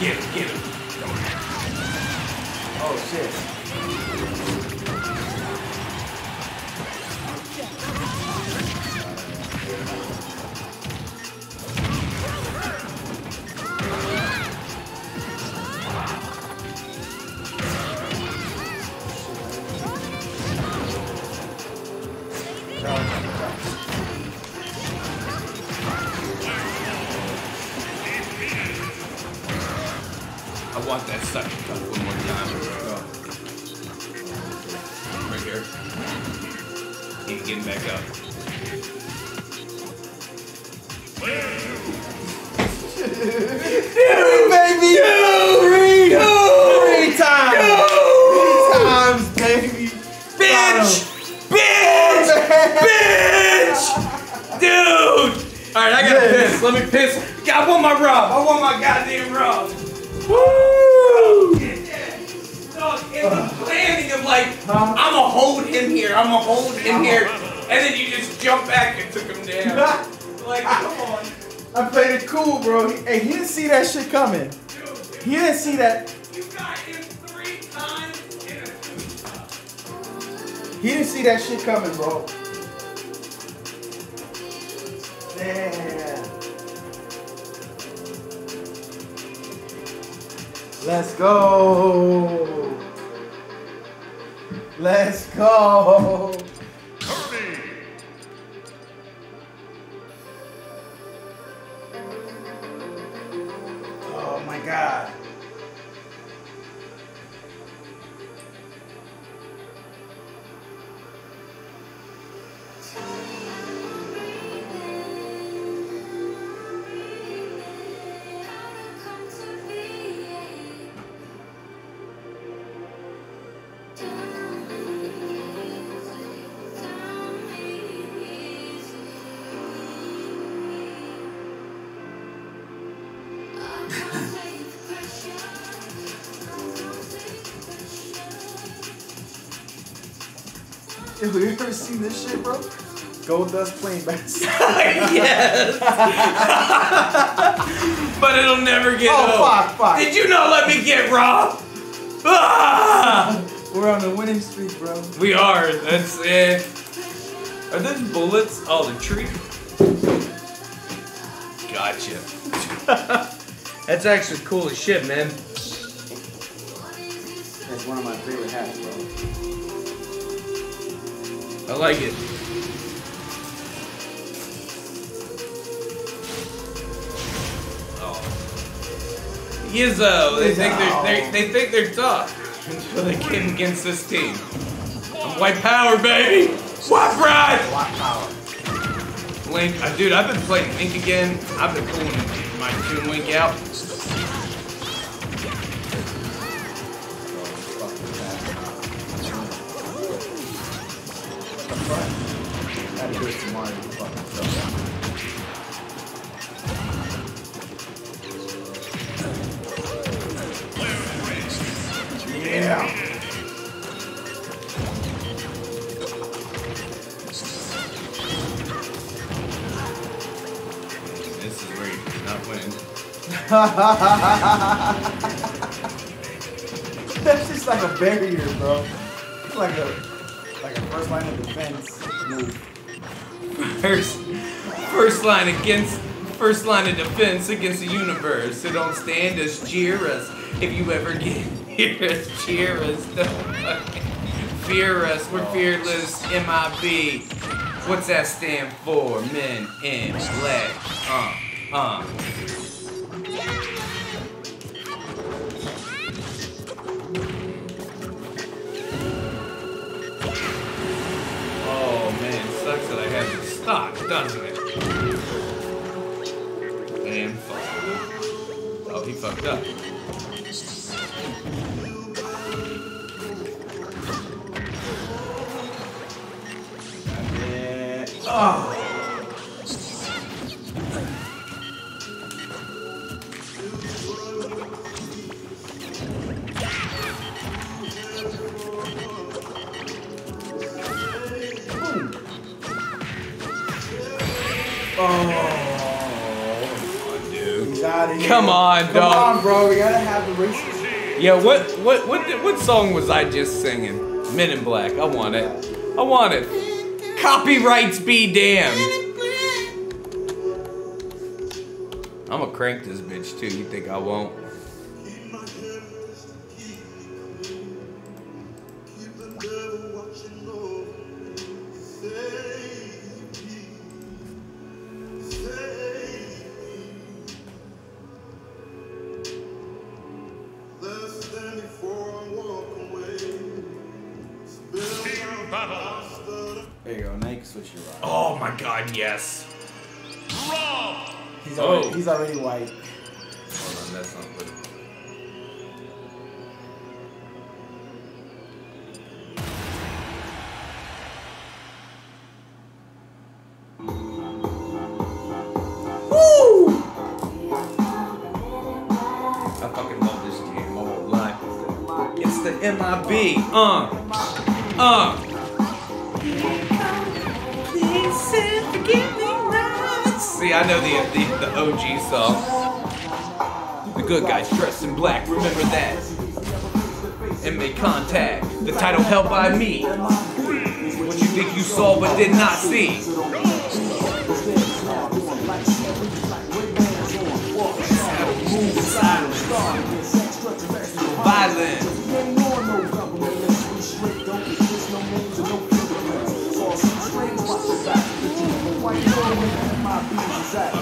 C: Get him, get him.
A: Oh, shit.
C: Back up.
A: baby! Three! Three times! Three times, baby!
C: Bitch! Bitch! Bitch! Dude! Alright, I gotta
A: Yes.
C: piss. Let me piss. I want my rub. I want my goddamn rub. Woo! Dog, it was planning of like, I'm gonna hold him here. I'm gonna hold him here. And then you just jump back and took him down. Like, come on.
A: I played it cool, bro. He, hey, he didn't see that shit coming.
C: Dude,
A: He didn't see that.
C: you got him three times in a two
A: He didn't see that shit coming, bro. Damn. Let's go. Let's go. Oh my god. Yo, you ever seen this shit, bro? Gold Dust playing basketball.
C: yes. but it'll never get
A: Oh,
C: old.
A: fuck, fuck.
C: Did you not let me get robbed? Ah!
A: We're on the winning streak, bro.
C: We are. That's it. Are those bullets? Oh, the tree. Gotcha. That's actually cool as shit, man.
A: That's one of my favorite hats, bro.
C: I like it. Oh. Yizzo. They think they're they, they think they're tough until they came against this team. I'm white power, baby. White pride.
A: Black power.
C: Link, uh, dude, I've been playing Link again. I've been pulling my Toon Link out.
A: Gotta do it fucking suck. Yeah.
C: This is where you not win.
A: That's just like a barrier, bro. It's like a like a first line of defense move.
C: First, first line against, first line of defense against the universe. So don't stand us, cheer us. If you ever get hear us, cheer us. Don't fear us. We're fearless. MIB. What's that stand for? Men in black. Uh, uh. Doesn't it? And fuck. Oh, he fucked up.
A: Oh,
C: Come on,
A: Come
C: dog.
A: on, bro. We gotta have the races.
C: Yeah, what what what what song was I just singing? Men in Black. I want it. I want it. Copyrights be damned. I'm gonna crank this bitch too. You think I won't?
A: He's already, white.
C: Hold on, that's not good.
A: Woo!
C: I I know the, the, the OG song. The good guys dressed in black, remember that. And make contact. The title held by me. What you think you saw but did not see. Violent. Come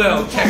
E: will. Check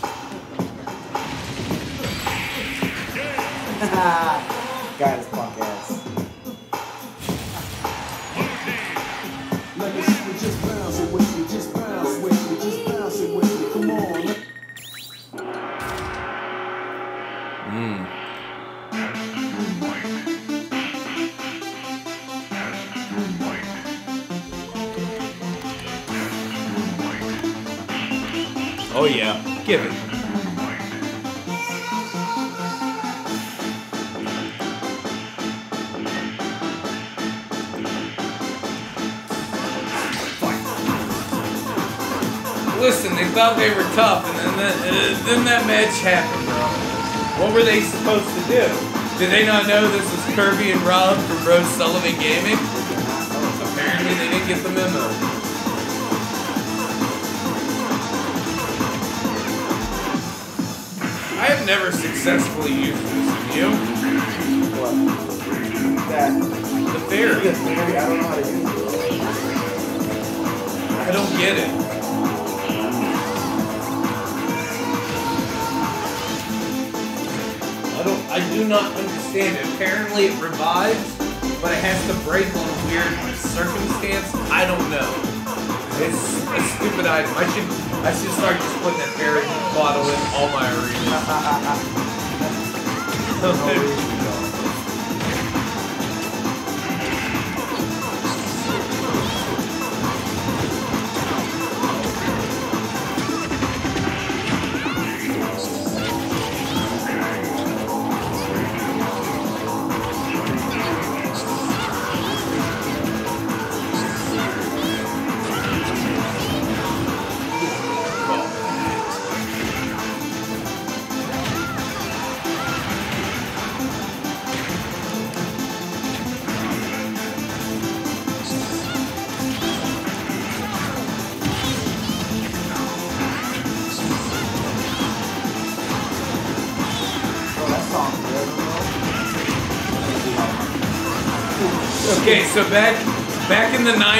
E: 啊。thought were tough, and then, that, uh, then that match happened, bro. What were they supposed to do? Did they not know this was Kirby and Rob from Bros Sullivan Gaming? Apparently they didn't get the memo. I have never successfully used this. Have you?
A: What? That.
E: The fairy.
A: The fairy. I don't know how to use it.
E: I don't get it. I do not understand it. Apparently it revives, but it has to break on a weird circumstance. I don't know. It's a stupid item. I should
C: I should start just putting that parrot bottle in all my arenas.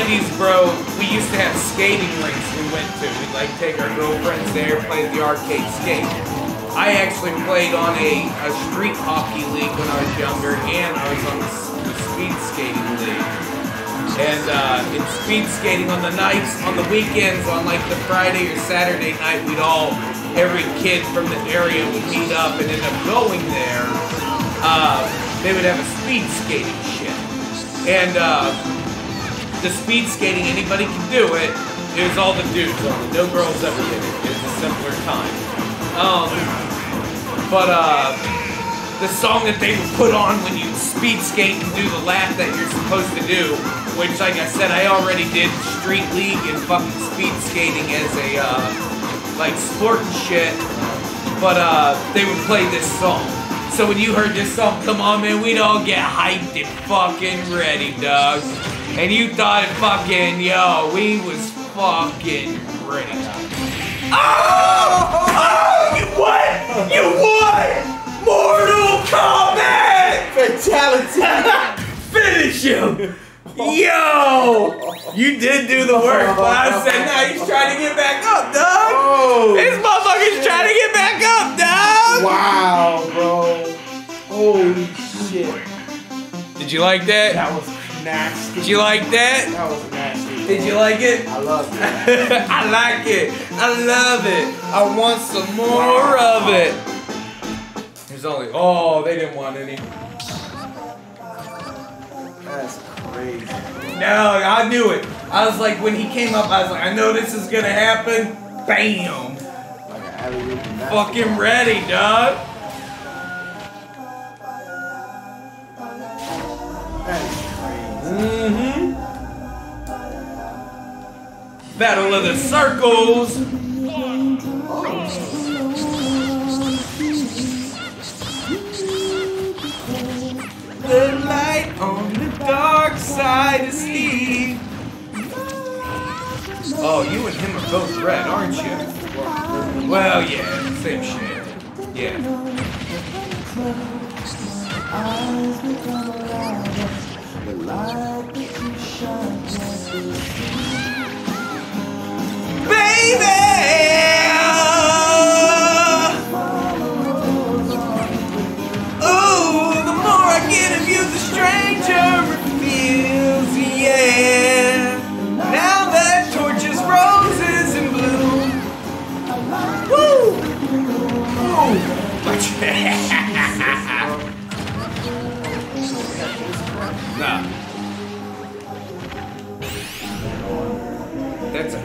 C: '90s, bro, we used to have skating rinks we went to. We'd like take our girlfriends there, play the arcade skate. I actually played on a, a street hockey league when I was younger, and I was on the, the speed skating league. And uh, in speed skating on the nights, on the weekends, on like the Friday or Saturday night, we'd all, every kid from the area would meet up and end up going there. Uh, they would have a speed skating shit. And uh, the speed skating, anybody can do it. It was all the dudes only. No girls ever did it. It was a simpler time. Um, but uh, the song that they would put on when you speed skate and do the lap that you're supposed to do, which, like I said, I already did street league and fucking speed skating as a uh, like sport and shit. But uh, they would play this song. So when you heard this song come on, man, we'd all get hyped and fucking ready, dog. And you thought it fucking, yo, we was fucking ready. Oh! Oh! You what? You won! Mortal Kombat!
A: Fatality!
C: Finish him! Yo! You did do the work, but I said, nah, he's trying to get back up, dog!
A: Oh!
C: This motherfucker's trying to get back up, dog!
A: Wow, bro. Holy shit.
C: Did you like that?
A: That was nasty.
C: Did you like that?
A: That was nasty.
C: Did you like it?
A: I love it.
C: I like it. I love it. I want some more of it. There's only. Oh, they didn't want any.
A: That's crazy.
C: No, I knew it. I was like, when he came up, I was like, I know this is gonna happen. Bam.
A: Like an alley-oop and that.
C: Fucking ready, dog.
A: Crazy.
C: Mm-hmm. Battle of the Circles. The light on the dark side of Steve. Oh, you and him are both red, aren't you? Well, yeah, same shit. Yeah. Baby! Ooh, the more I get of you, the stranger feels, yeah. Now that torches roses.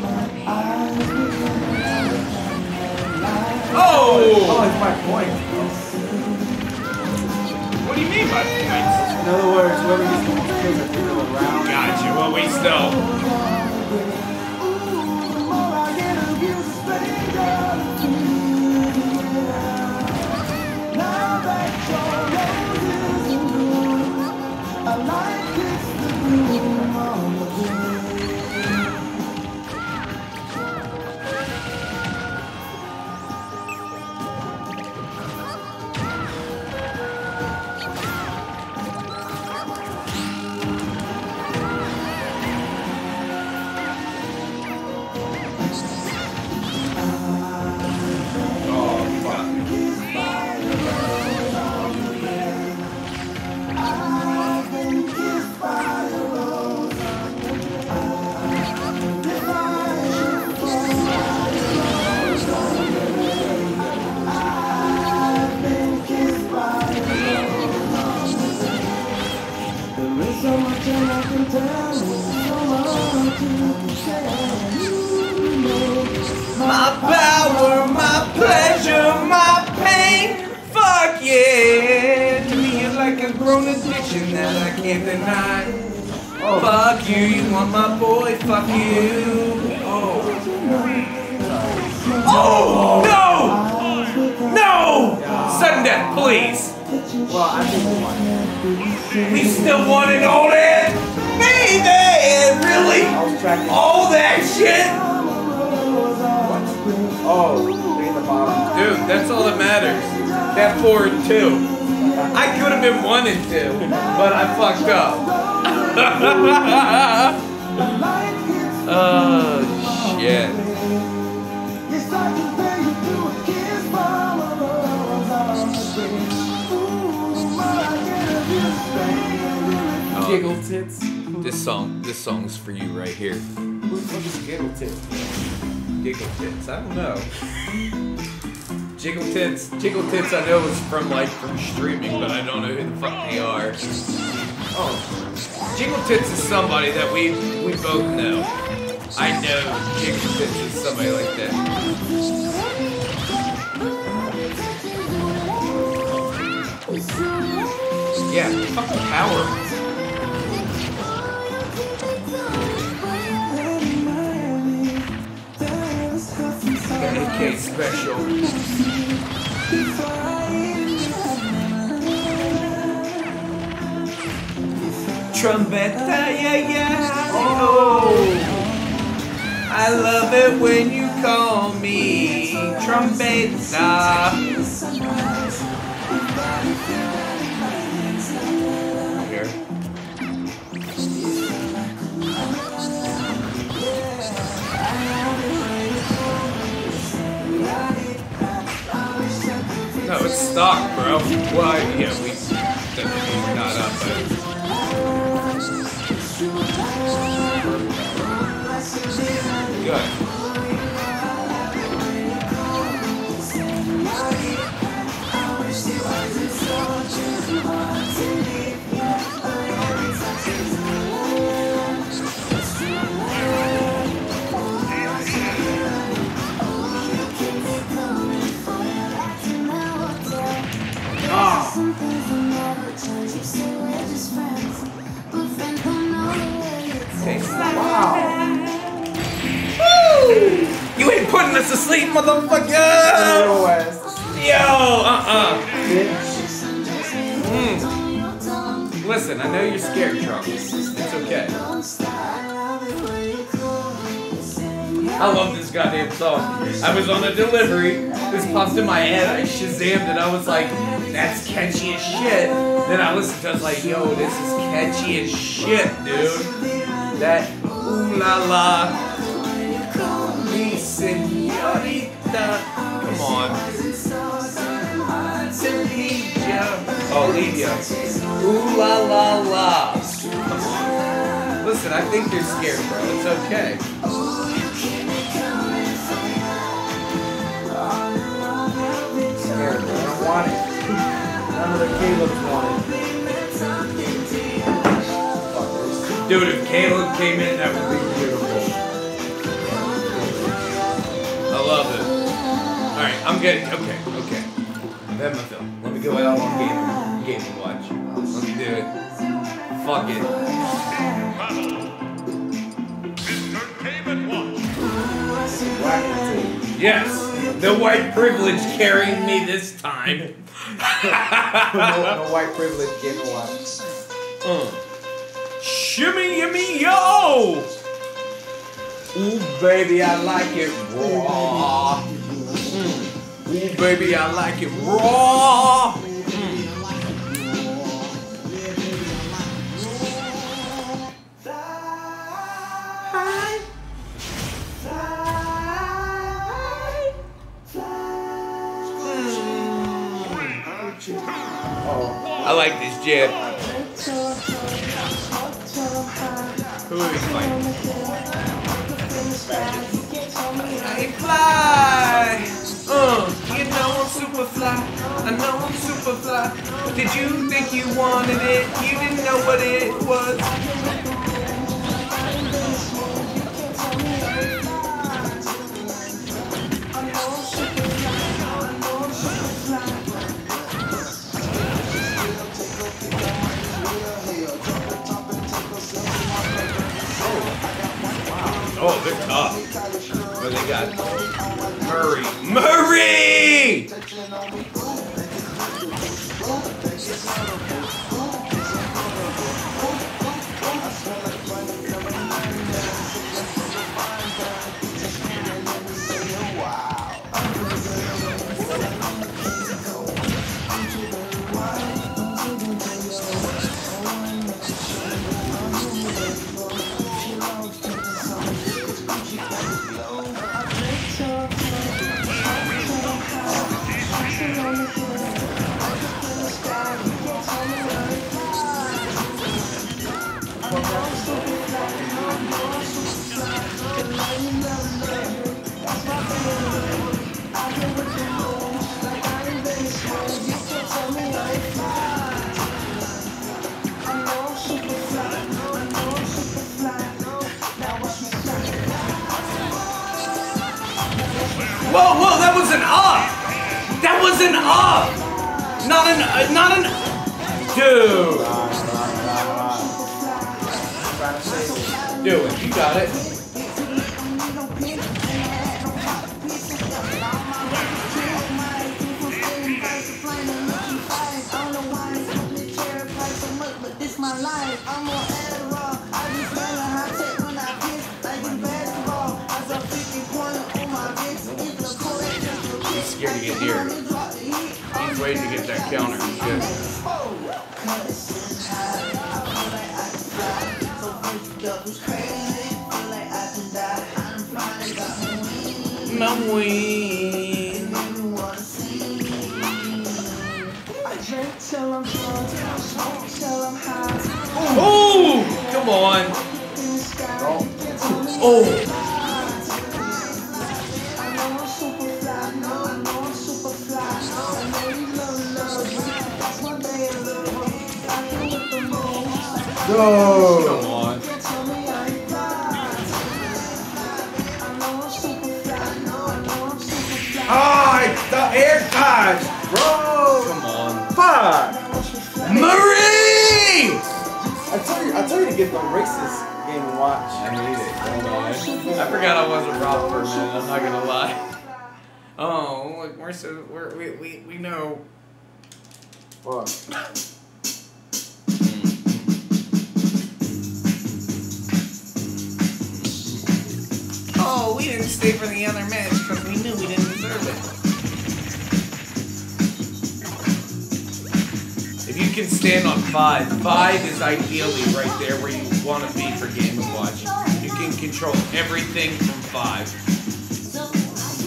A: Oh,
C: Oh!
A: it's my point.
C: What do you mean by points?
A: In other words, whoever gets the most kills at the end of the round.
C: Gotcha. Well, we still.
E: That I can't deny. Fuck you, you want my boy, fuck you. Oh. Oh, no! No! Sudden death, please.
A: Well, I think we
E: still want it on it? Baby, really?
A: I was tracking.
E: All that shit?
A: Oh, look the bottom.
E: Dude, that's all that matters. That four and two. I could have been one and two, but I fucked up. oh shit.
A: Giggle tits.
E: This song, this song's for you right here.
A: Who the fuck is giggle tits?
E: Giggle tits. I don't know. Jiggle tits. Jiggle tits. I know is from like from streaming, but I don't know who the fuck they are. Oh, Jiggle tits is somebody that we we both know. I know Jiggle tits is somebody like that. Yeah, fucking power. Special. Trumpeta, yeah, yeah. Oh, I love it when you call me Trumpeta. Stock, bro. Why? Yeah, we definitely not up, but good. Putting us to sleep, motherfucker!
A: Yo,
E: uh-uh. Mm. Listen, I know you're scared, Trump. It's okay. I love this goddamn song. I was on a delivery. This popped in my head. I shazammed it. I was like, that's catchy as shit. Then I listened to it. I was like, yo, this is catchy as shit, dude. That ooh la la. Mi señorita. Come on. Lydia. Oh, Lydia. Ooh la la la. Come on. Listen, I think you're scared, bro. It's okay.
A: Scared, bro. I don't want it. None of the Caleb's want it.
E: Dude, if Caleb came in, that would be beautiful. I'm getting. Okay, okay. I've had my fill. Let me go out on gaming, gaming watch. Let me do it. Fuck it.
A: It too.
E: Yes, the white privilege carrying me this time.
A: no, no white privilege getting lot.
E: Uh. Shimmy, yimmy, yo! Ooh, baby, I like it raw. Mm. Ooh, baby, I like it raw.
A: Oh,
E: I like this jib. Who we fighting? I fly. Uh, super fly. I know I'm super fly. Did you think you wanted it? You didn't know what it was. Oh, they're tough. But they got Murray. Murray! Whoa, whoa, that was an up! That was an up! Not an, uh, not an, dude. Do it, you got it.
C: My life,
E: Waiting to get that counter and shit. My wing. Oh, come on. Oh,
A: Go!
E: come on.
A: Ah, the air dodge, bro!
E: Come on.
A: Fuck!
E: Marie!
A: I told you, I told you to get the racist game and watch.
E: I need it. Hold on. I forgot I wasn't Rob for a minute. I'm not gonna lie. Oh, look, we're so we're, we we we know.
A: Fuck.
E: we didn't stay for the other match because we knew we didn't deserve it. If you can stand on five, five is ideally right there where you want to be for Game and Watch. You can control everything from five.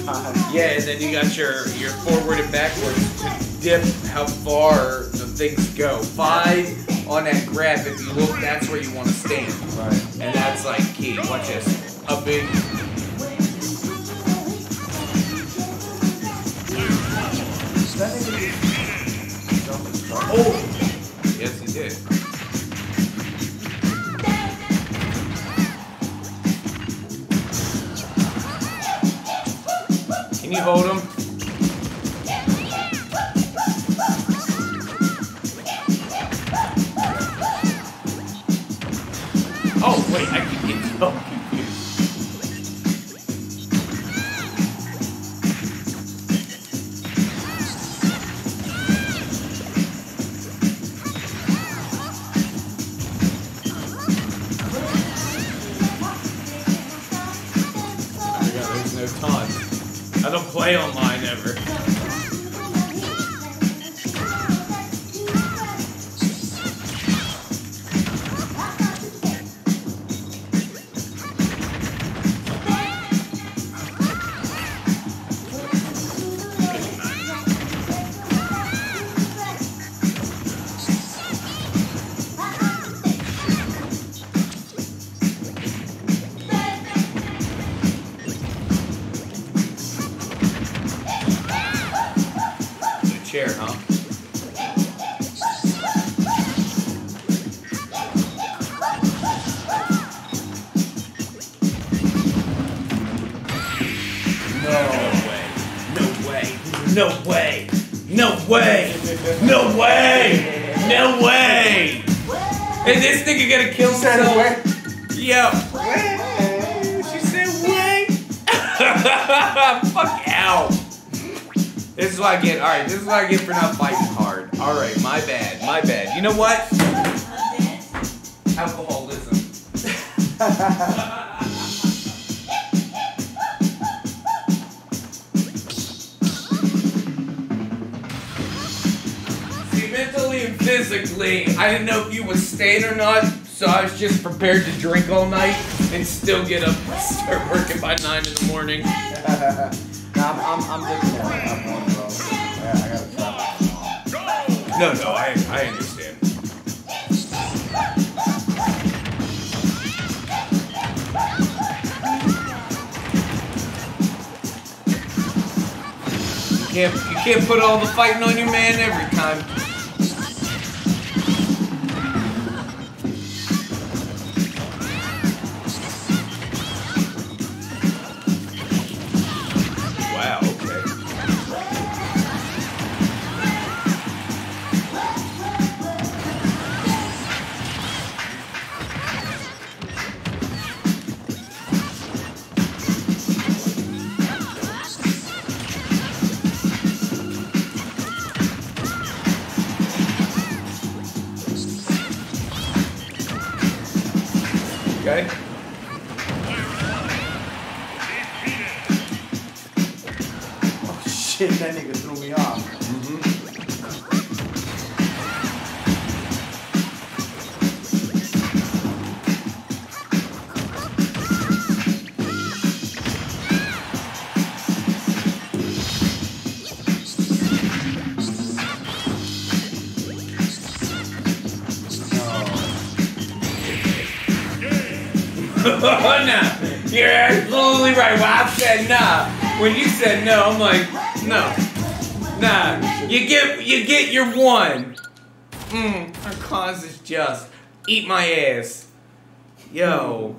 E: Uh-huh. Yeah, and then you got your your forward and backwards to dip how far the things go. Five on that graph, if you look, that's where you want to stand.
A: Right.
E: And that's like key. Watch this. A big.
A: That nigga.
E: Oh! Yes, he did. Can you hold him? Oh, wait, I can get so play online nigga gonna kill himself.
A: Wait.
E: Yep. Wait.
A: She said wait.
C: Fuck out. This is what I get. All right. This is what I get for not fighting hard. All right. My bad. My bad. You know what? Physically, I didn't know if you was staying or not, so I was just prepared to drink all night and still get up and start working by nine in the morning.
A: nah, I'm, I'm, I'm. I'm going, bro. Yeah, I gotta.
C: No, no, I, I understand. You can't, you can't put all the fighting on your man every time. Okay.
A: Oh, shit, that nigga threw
C: you're absolutely right. Well, I said nah. When you said no, I'm like, no, nah. You get, you get your one. Mmm, our cause is just. Eat my ass. Yo,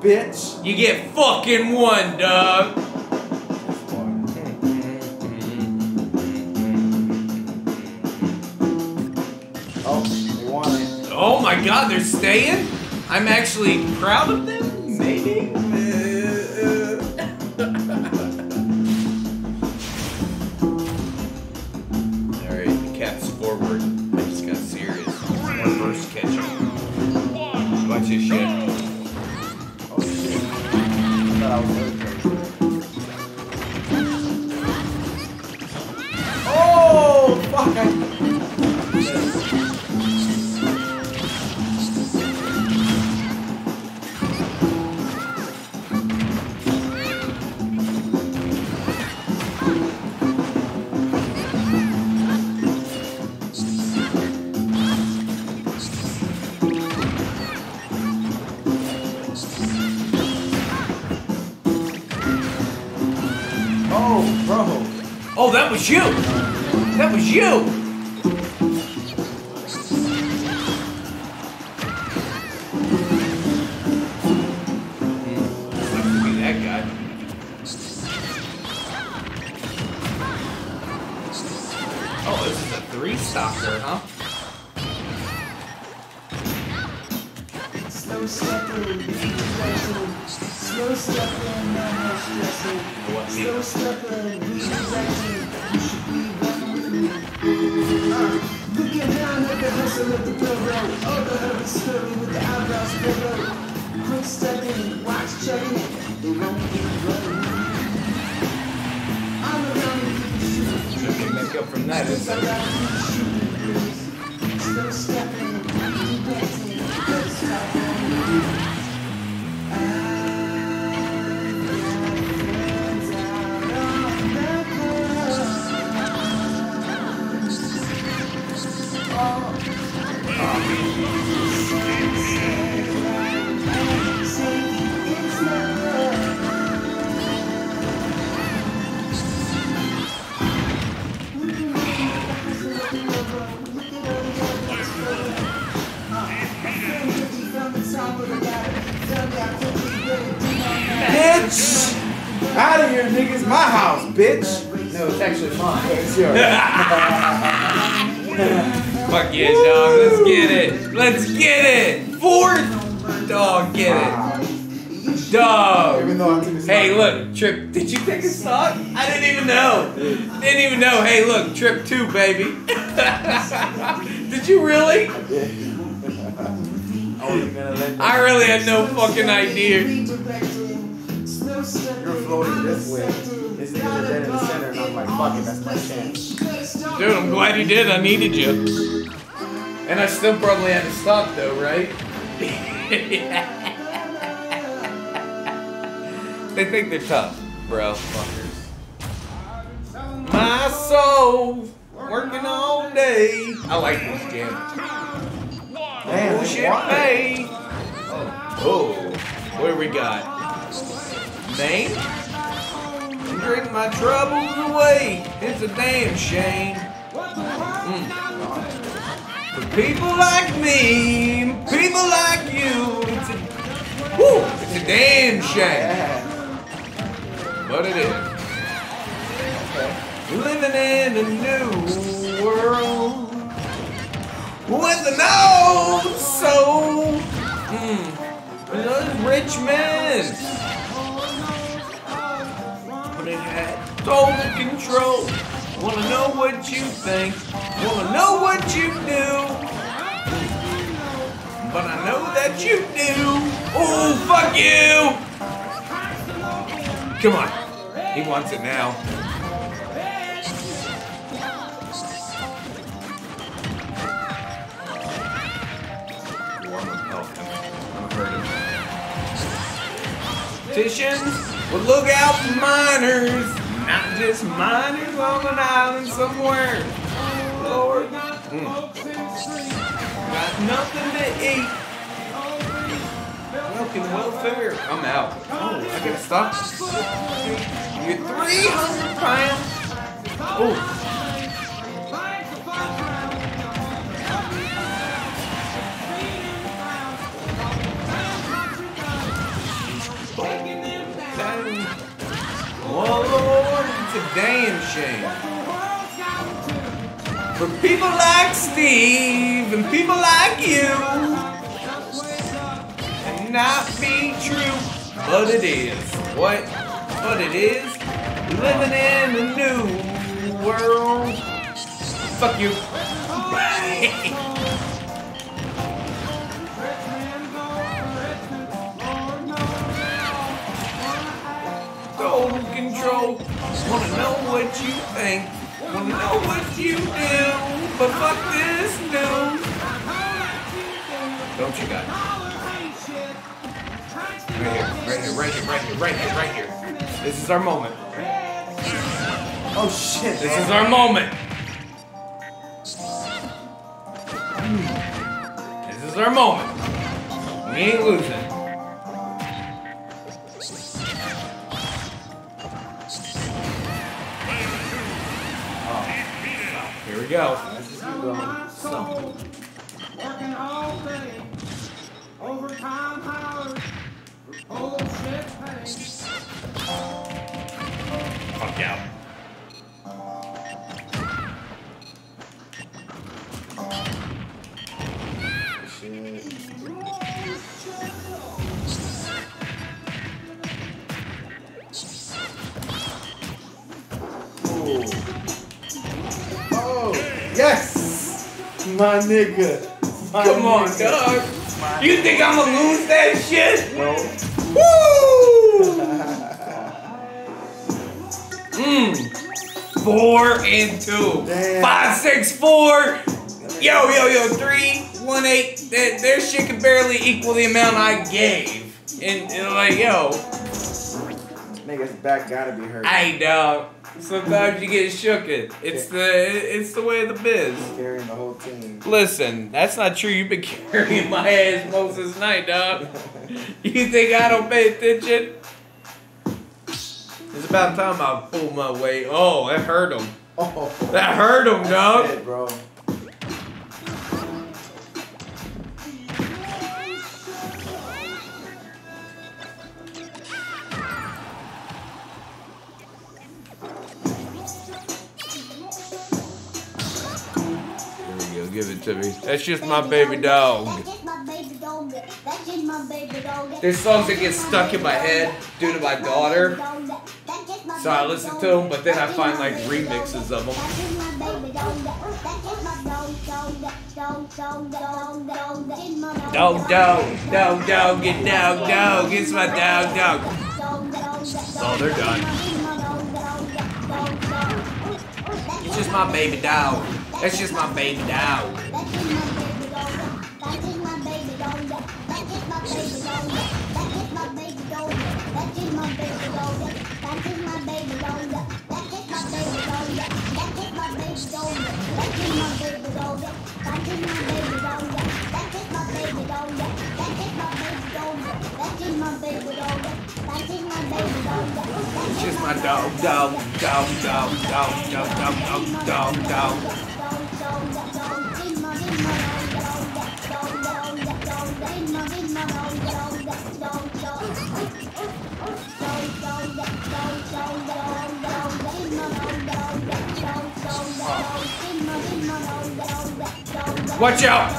A: Bitch.
C: you get fucking one, dog.
A: Oh, they it.
C: Oh my god, they're staying? I'm actually proud of them, maybe?
F: No
C: fucking idea.
A: You're floating this way. This nigga's are dead in the center, and I'm like, fuck it, that's my chance.
C: Dude, I'm glad you did. I needed you. And I still probably had to stop, though, right? they think they're tough, bro. Fuckers. My soul working all day. I like this jam.
A: Damn,
C: Bullshit
A: they won.
C: pay. Oh, what do we got? Name? Drink my troubles away. It's a damn shame. Mm. For people like me, people like you, it's a, whew, it's a damn shame. But it is. Living in a new world with an old soul. Those rich men. But it had total control. I wanna know what you think. I wanna know what you do. But I know that you do. Oh, fuck you. Come on. He wants it now. Petitions will look out for minors, not just miners on an island somewhere. Lord, Mm. got nothing to eat. Welcome welfare. I'm out. Oh, I gotta stop. You're 300 pounds. Oh. Whoa, Lord, it's a damn shame. For people like Steve and people like you, and not be true, but it is. What? But it is. Living in a new world. Fuck you. Wanna know what you think. Wanna know what you do. But fuck this dude. Don't you guys? Right here, right here, right here, right here, right here, right here. This is our moment.
A: Oh shit.
C: This is our moment. Hmm. This is our moment. We ain't losing. Here we go.
B: Working all day, overtime hours, bullshit pay.
C: Fuck out.
A: Oh, yes! My nigga. My
C: Come on,
A: nigga.
C: dog. You think I'm gonna lose that shit?
A: No.
C: Woo! Mmm. Four and two.
A: Damn.
C: Five, six, four. Yo, yo, yo, three, one, eight. Their, their shit can barely equal the amount I gave. And, and like, yo,
A: Nigga's back gotta be hurt.
C: hey, dog. Sometimes you get shooked. It's the it's the way of the biz.
A: Carrying the whole team.
C: Listen, that's not true. You've been carrying my ass most of this night, dog. You think I don't pay attention? It's about time I pull my weight. Oh, that hurt him.
A: Oh,
C: That hurt him, dog.
A: It, bro.
C: Give it to me. That's just my baby dog.
E: That's just my baby dog. That's just my baby dog.
G: There's songs that get stuck in my head due to my daughter. So I listen to them, but then I find like remixes of them. Dog, dog, dog, dog, get dog, dog, it's my dog, dog. Oh, they're done. It's just my baby down. That's my baby dog. That's just my baby dog. That is my baby dog. It's just my dog, dog, dog, dog, dog, dog, dog, dog, dog, dog. Watch out!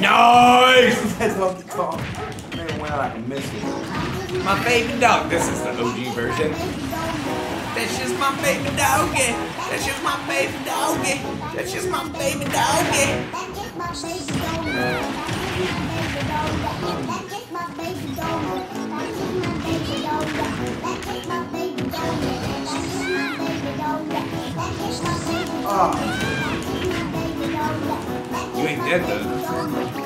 G: Nice!
A: Kong. Man went out like a missile.
G: My baby dog. This is the OG version. That's just my baby doggy. That's just my baby doggy. That's just my baby doggy. Oh. You ain't dead though.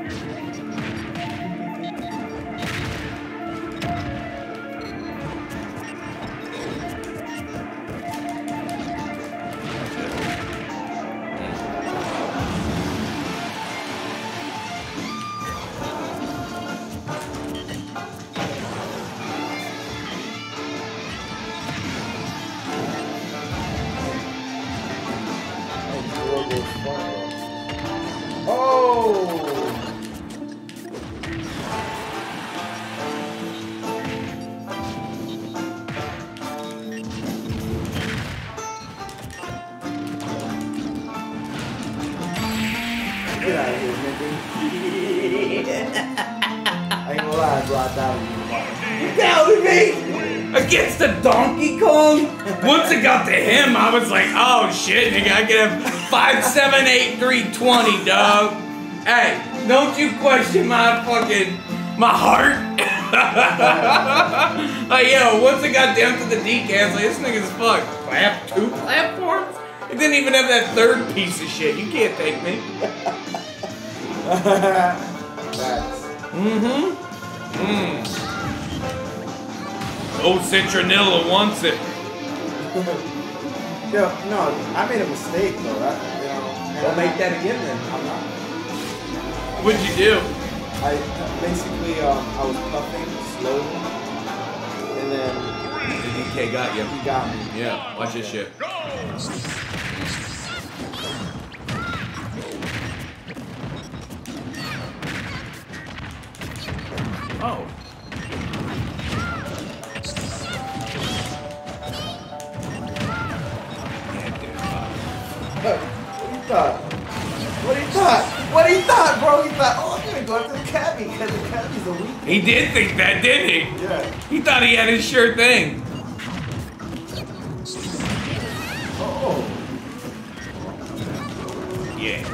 G: it got to him, I was like, "Oh shit, nigga! I can have five, seven, eight, three, twenty, dog." Hey, don't you question my fucking my heart? like yo, once it got down to the decals, like this nigga's fucked. I have two platforms. It didn't even have that third piece of shit. You can't take me. Mm-hmm. Mm. Old Citronilla wants it.
A: Yo, no, I made a mistake though. That, you know, and
G: Don't
A: I'm
G: make that again then.
A: I'm not.
G: What'd you do?
A: I basically um I was puffing slowly, and then
G: The DK got you.
A: he got me.
G: Yeah, watch this shit. Oh.
A: What he thought? What he thought? What he thought, bro? He thought, oh, I'm gonna go after the cabbie because the cabbie's a weak.
G: He did think that, didn't he?
A: Yeah.
G: He thought he had his sure thing.
A: Oh. Yeah.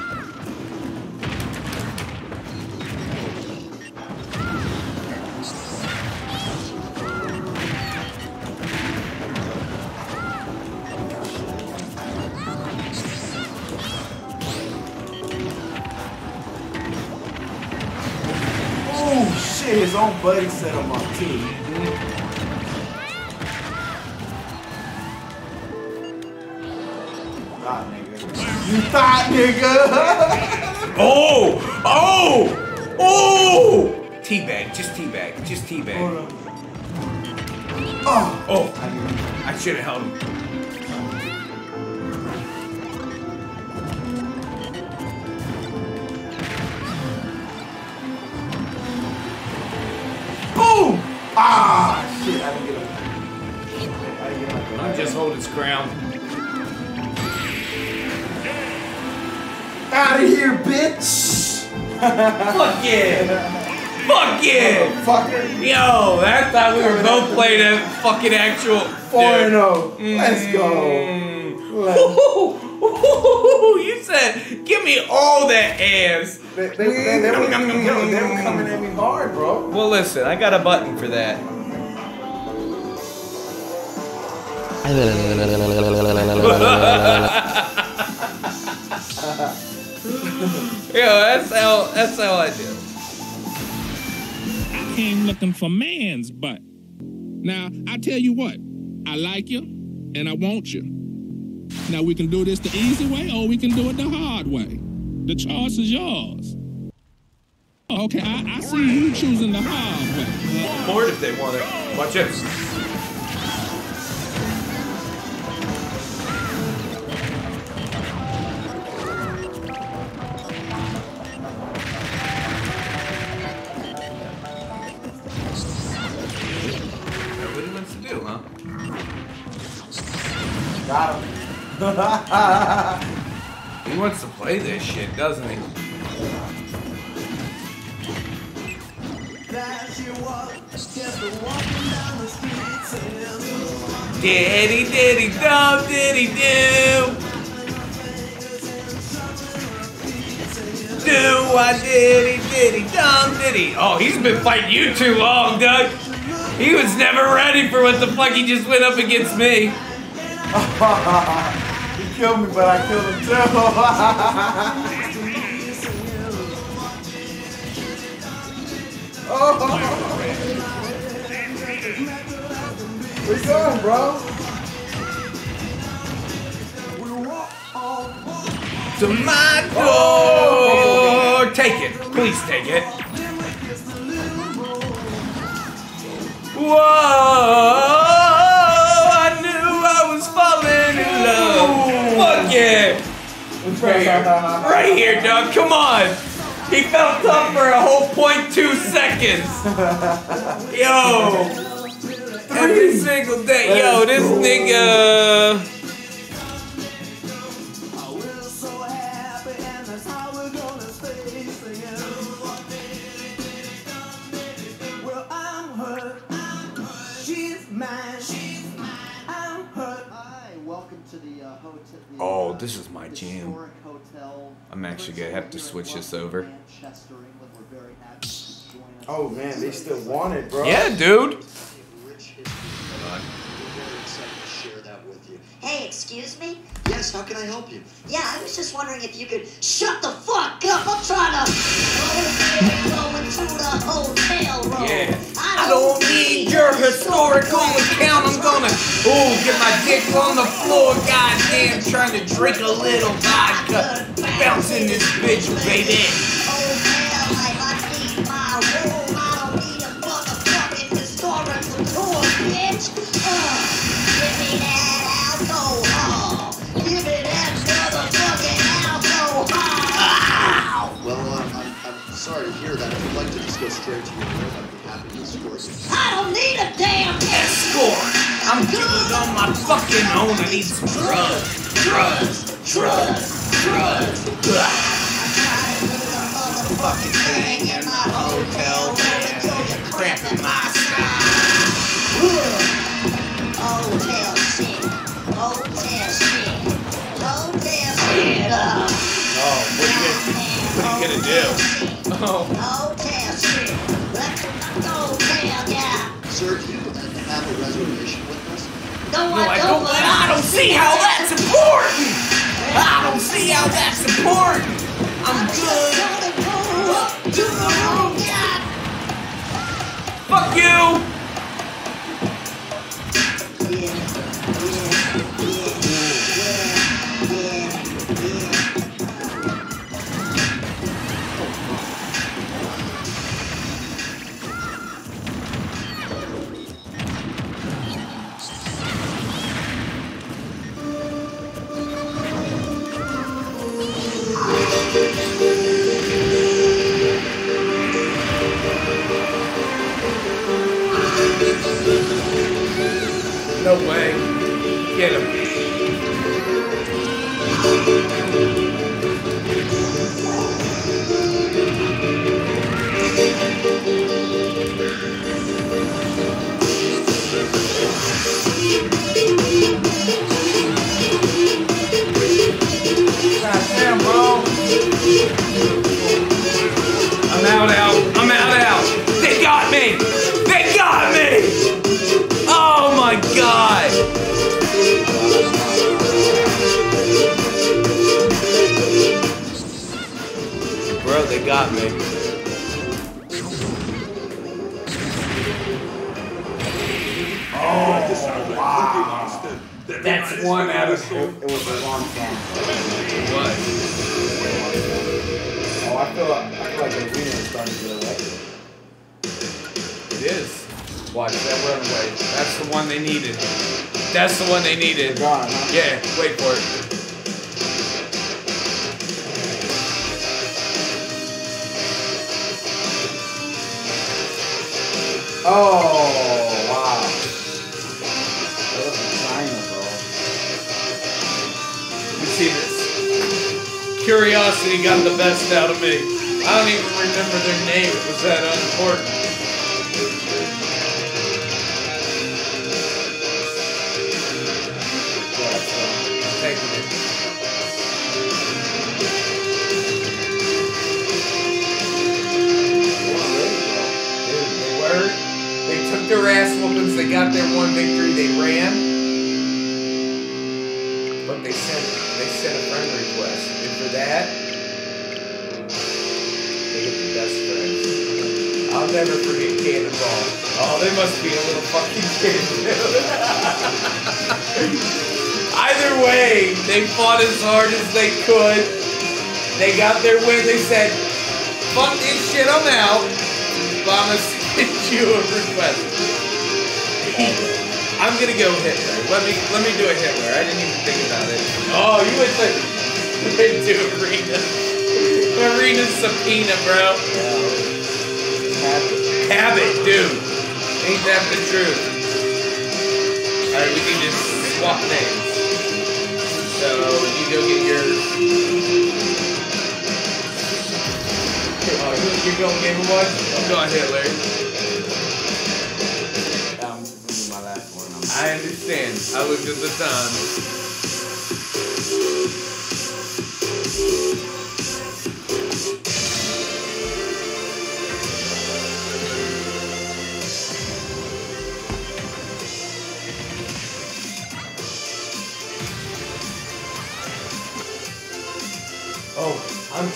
A: Own buddy set him up too. Thought nigga. You thought nigga.
C: Oh! Oh! Oh! Teabag, just teabag, just teabag.
A: Oh,
C: Oh, I should have held him.
A: Ah, shit, I didn't get him. I didn't get him.
C: I'm just holding his crown.
A: out of here, bitch.
C: Fuck yeah! Fuck yeah!
A: Fucker.
C: Yo, that time we were both playing a fucking actual.
A: Four and zero. Let's go.
C: Mm.
A: Let's-
C: Ooh, you said, give me all that ass.
A: They, they, they, they, were, yo, they were coming at me hard, bro.
C: Well, listen, I got a button for that. Yo, that's how that's how I do.
H: I came looking for man's butt. Now, I tell you what, I like you and I want you. Now, we can do this the easy way or we can do it the hard way. The choice is yours. Okay, I, I see you choosing the hard way.
C: Board if they want it. Watch this.
A: Got him.
C: He wants to play this shit, doesn't he? Diddy diddy dum diddy do. Do I diddy diddy dum diddy. Oh, he's been fighting you too long, Doug. He was never ready for what the fuck he just went up against me.
A: he killed me, but I killed him too. oh. Where you going, bro?
C: To my door. Take it. Please take it. Whoa. Love. Yeah. Right here. Right here, dog. Come on. He felt up for a whole point two seconds. Yo. Every single day. Yo, this nigga.
I: Hi, to the uh, hotel. the,
C: Oh,
I: uh,
C: this is my jam.
I: hotel.
C: I'm actually gonna have to switch this over.
I: Manchester, England. We're very happy to join us.
A: Oh man, they still want it, bro.
C: Yeah, dude.
J: Hey, excuse me?
I: Yes, how can I help you?
J: Yeah, I was just wondering if you could shut the fuck up. I'm trying to go into the hotel room.
C: Yeah. I don't need your historical account. I'm gonna, ooh, get my dick on the floor. Goddamn, trying to drink a little vodka. Bouncing this bitch, baby.
J: Hotel, like I need my room. I don't need a motherfucking historical tour, bitch. Uh, give me that
I: sorry to hear that. If you'd like to just go straight to your room, I'd be happy to escort you.
J: I don't need a damn
C: Escort. I'm good on my fucking own. I need some drugs. Drugs. Drugs. Drugs. Fucking thing in my hotel bed. Cramping my style.
J: Hotel shit. Hotel shit. Hotel shit.
C: Oh, what are you gonna, what are you gonna do? Oh.
I: Sir, do you have a reservation with us?
J: No, I
C: I
J: don't. but
C: I don't see how that's important. I don't see how that's important. I'm good.
J: Up to the room, yeah.
C: Fuck you! No way. Get him.
A: Damn, bro.
C: I'm out, out,
A: starting to get electric.
C: It is. Watch that runway. That's the one they needed. That's the one they needed.
A: Gone, huh?
C: Yeah, wait for it.
A: Oh, wow. That was in China, bro.
C: Let me see this. Curiosity got the best out of me. I don't even remember their name. It was that unimportant.
A: Uh.
C: They took their ass whoopings. They got their one victory. They ran. But they sent they sent a friend request. And for that, never forget Cannonball. Oh, they must be a little fucking kid. Either way, they fought as hard as they could. They got their win. They said, fuck this shit, I'm out. But I'm gonna send you a request. I'm gonna go Hitler. Let me let me do a Hitler. I didn't even think about it. Oh, you went to went to Arena. Arena subpoena, bro. Have it, dude. Ain't that the truth? Alright, we can just swap names. So you go get yours. Oh, you- you're going Game Watch? Go ahead, Larry.
A: um, this is my last one. I'm
C: I understand. I looked at the time.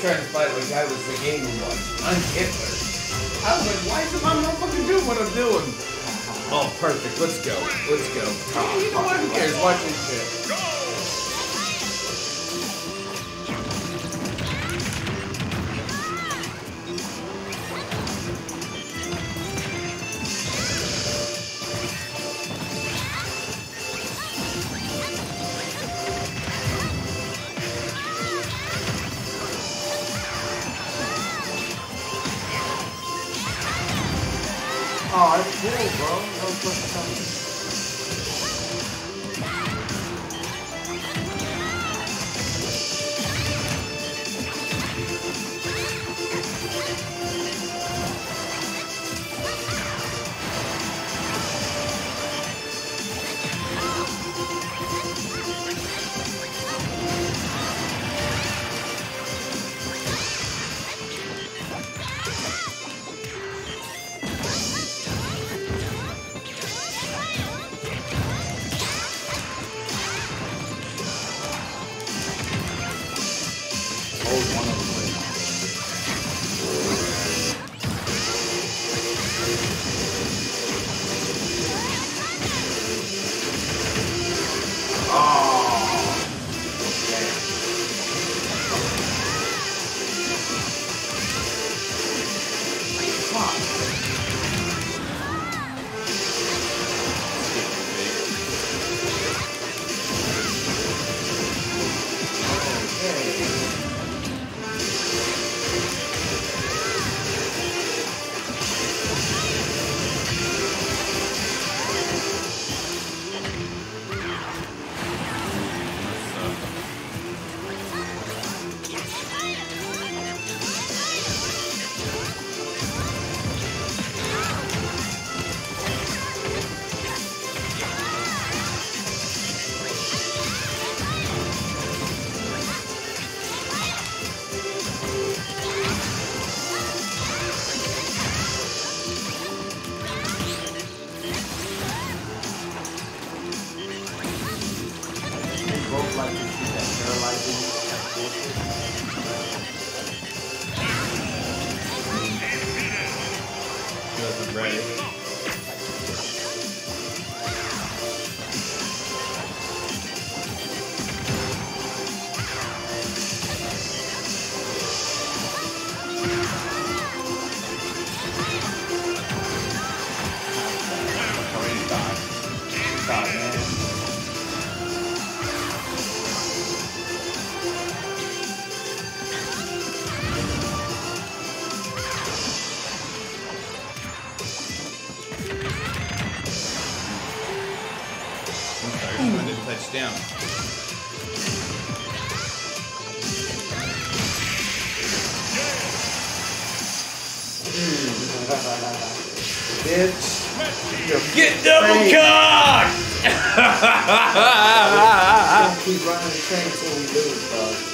C: Trying to fight like I was the game watch. I'm Hitler. I was like, why is my motherfucker doing what I'm doing? Oh, perfect. Let's go. Let's go. You know what? Who cares? Watch this shit.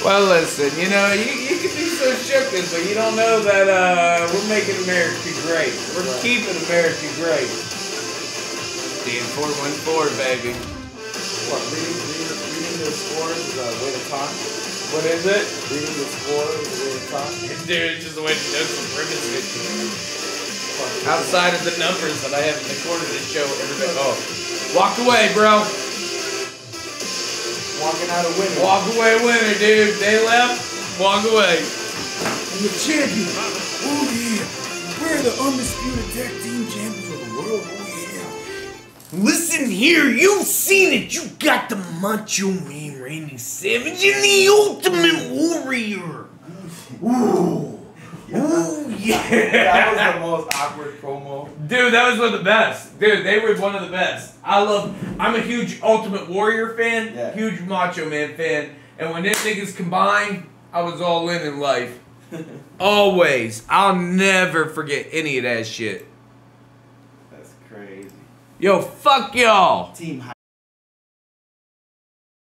C: Well, listen, you know, you, you can be so shooken, but you don't know that uh, we're making America great. We're
A: Right.
C: keeping America great. Dan414, baby.
A: What, reading, reading, reading the scores is a way to talk?
C: What is it?
A: Reading the scores is a way to talk?
C: Dude, it's just a way to know some ribbons Outside of the numbers that I have in the corner to show everybody. Oh, walk away, bro.
A: Walking out a winner.
C: Walk away winner, dude. They left. Walk away.
A: I'm the champion. Oh yeah. We're the undisputed tag team champions of the world. Oh yeah.
C: Listen here, you've seen it. You got the Macho Man Randy Savage and the Ultimate Warrior. Ooh. Ooh, yeah.
A: That was the most awkward promo.
C: Dude, that was one of the best. Dude, they were one of the best. I love. I'm a huge Ultimate Warrior fan,
A: Yeah.
C: huge Macho Man fan, and when them niggas combined, I was all in in life. Always. I'll never forget any of that shit.
A: That's crazy.
C: Yo, fuck y'all.
A: Team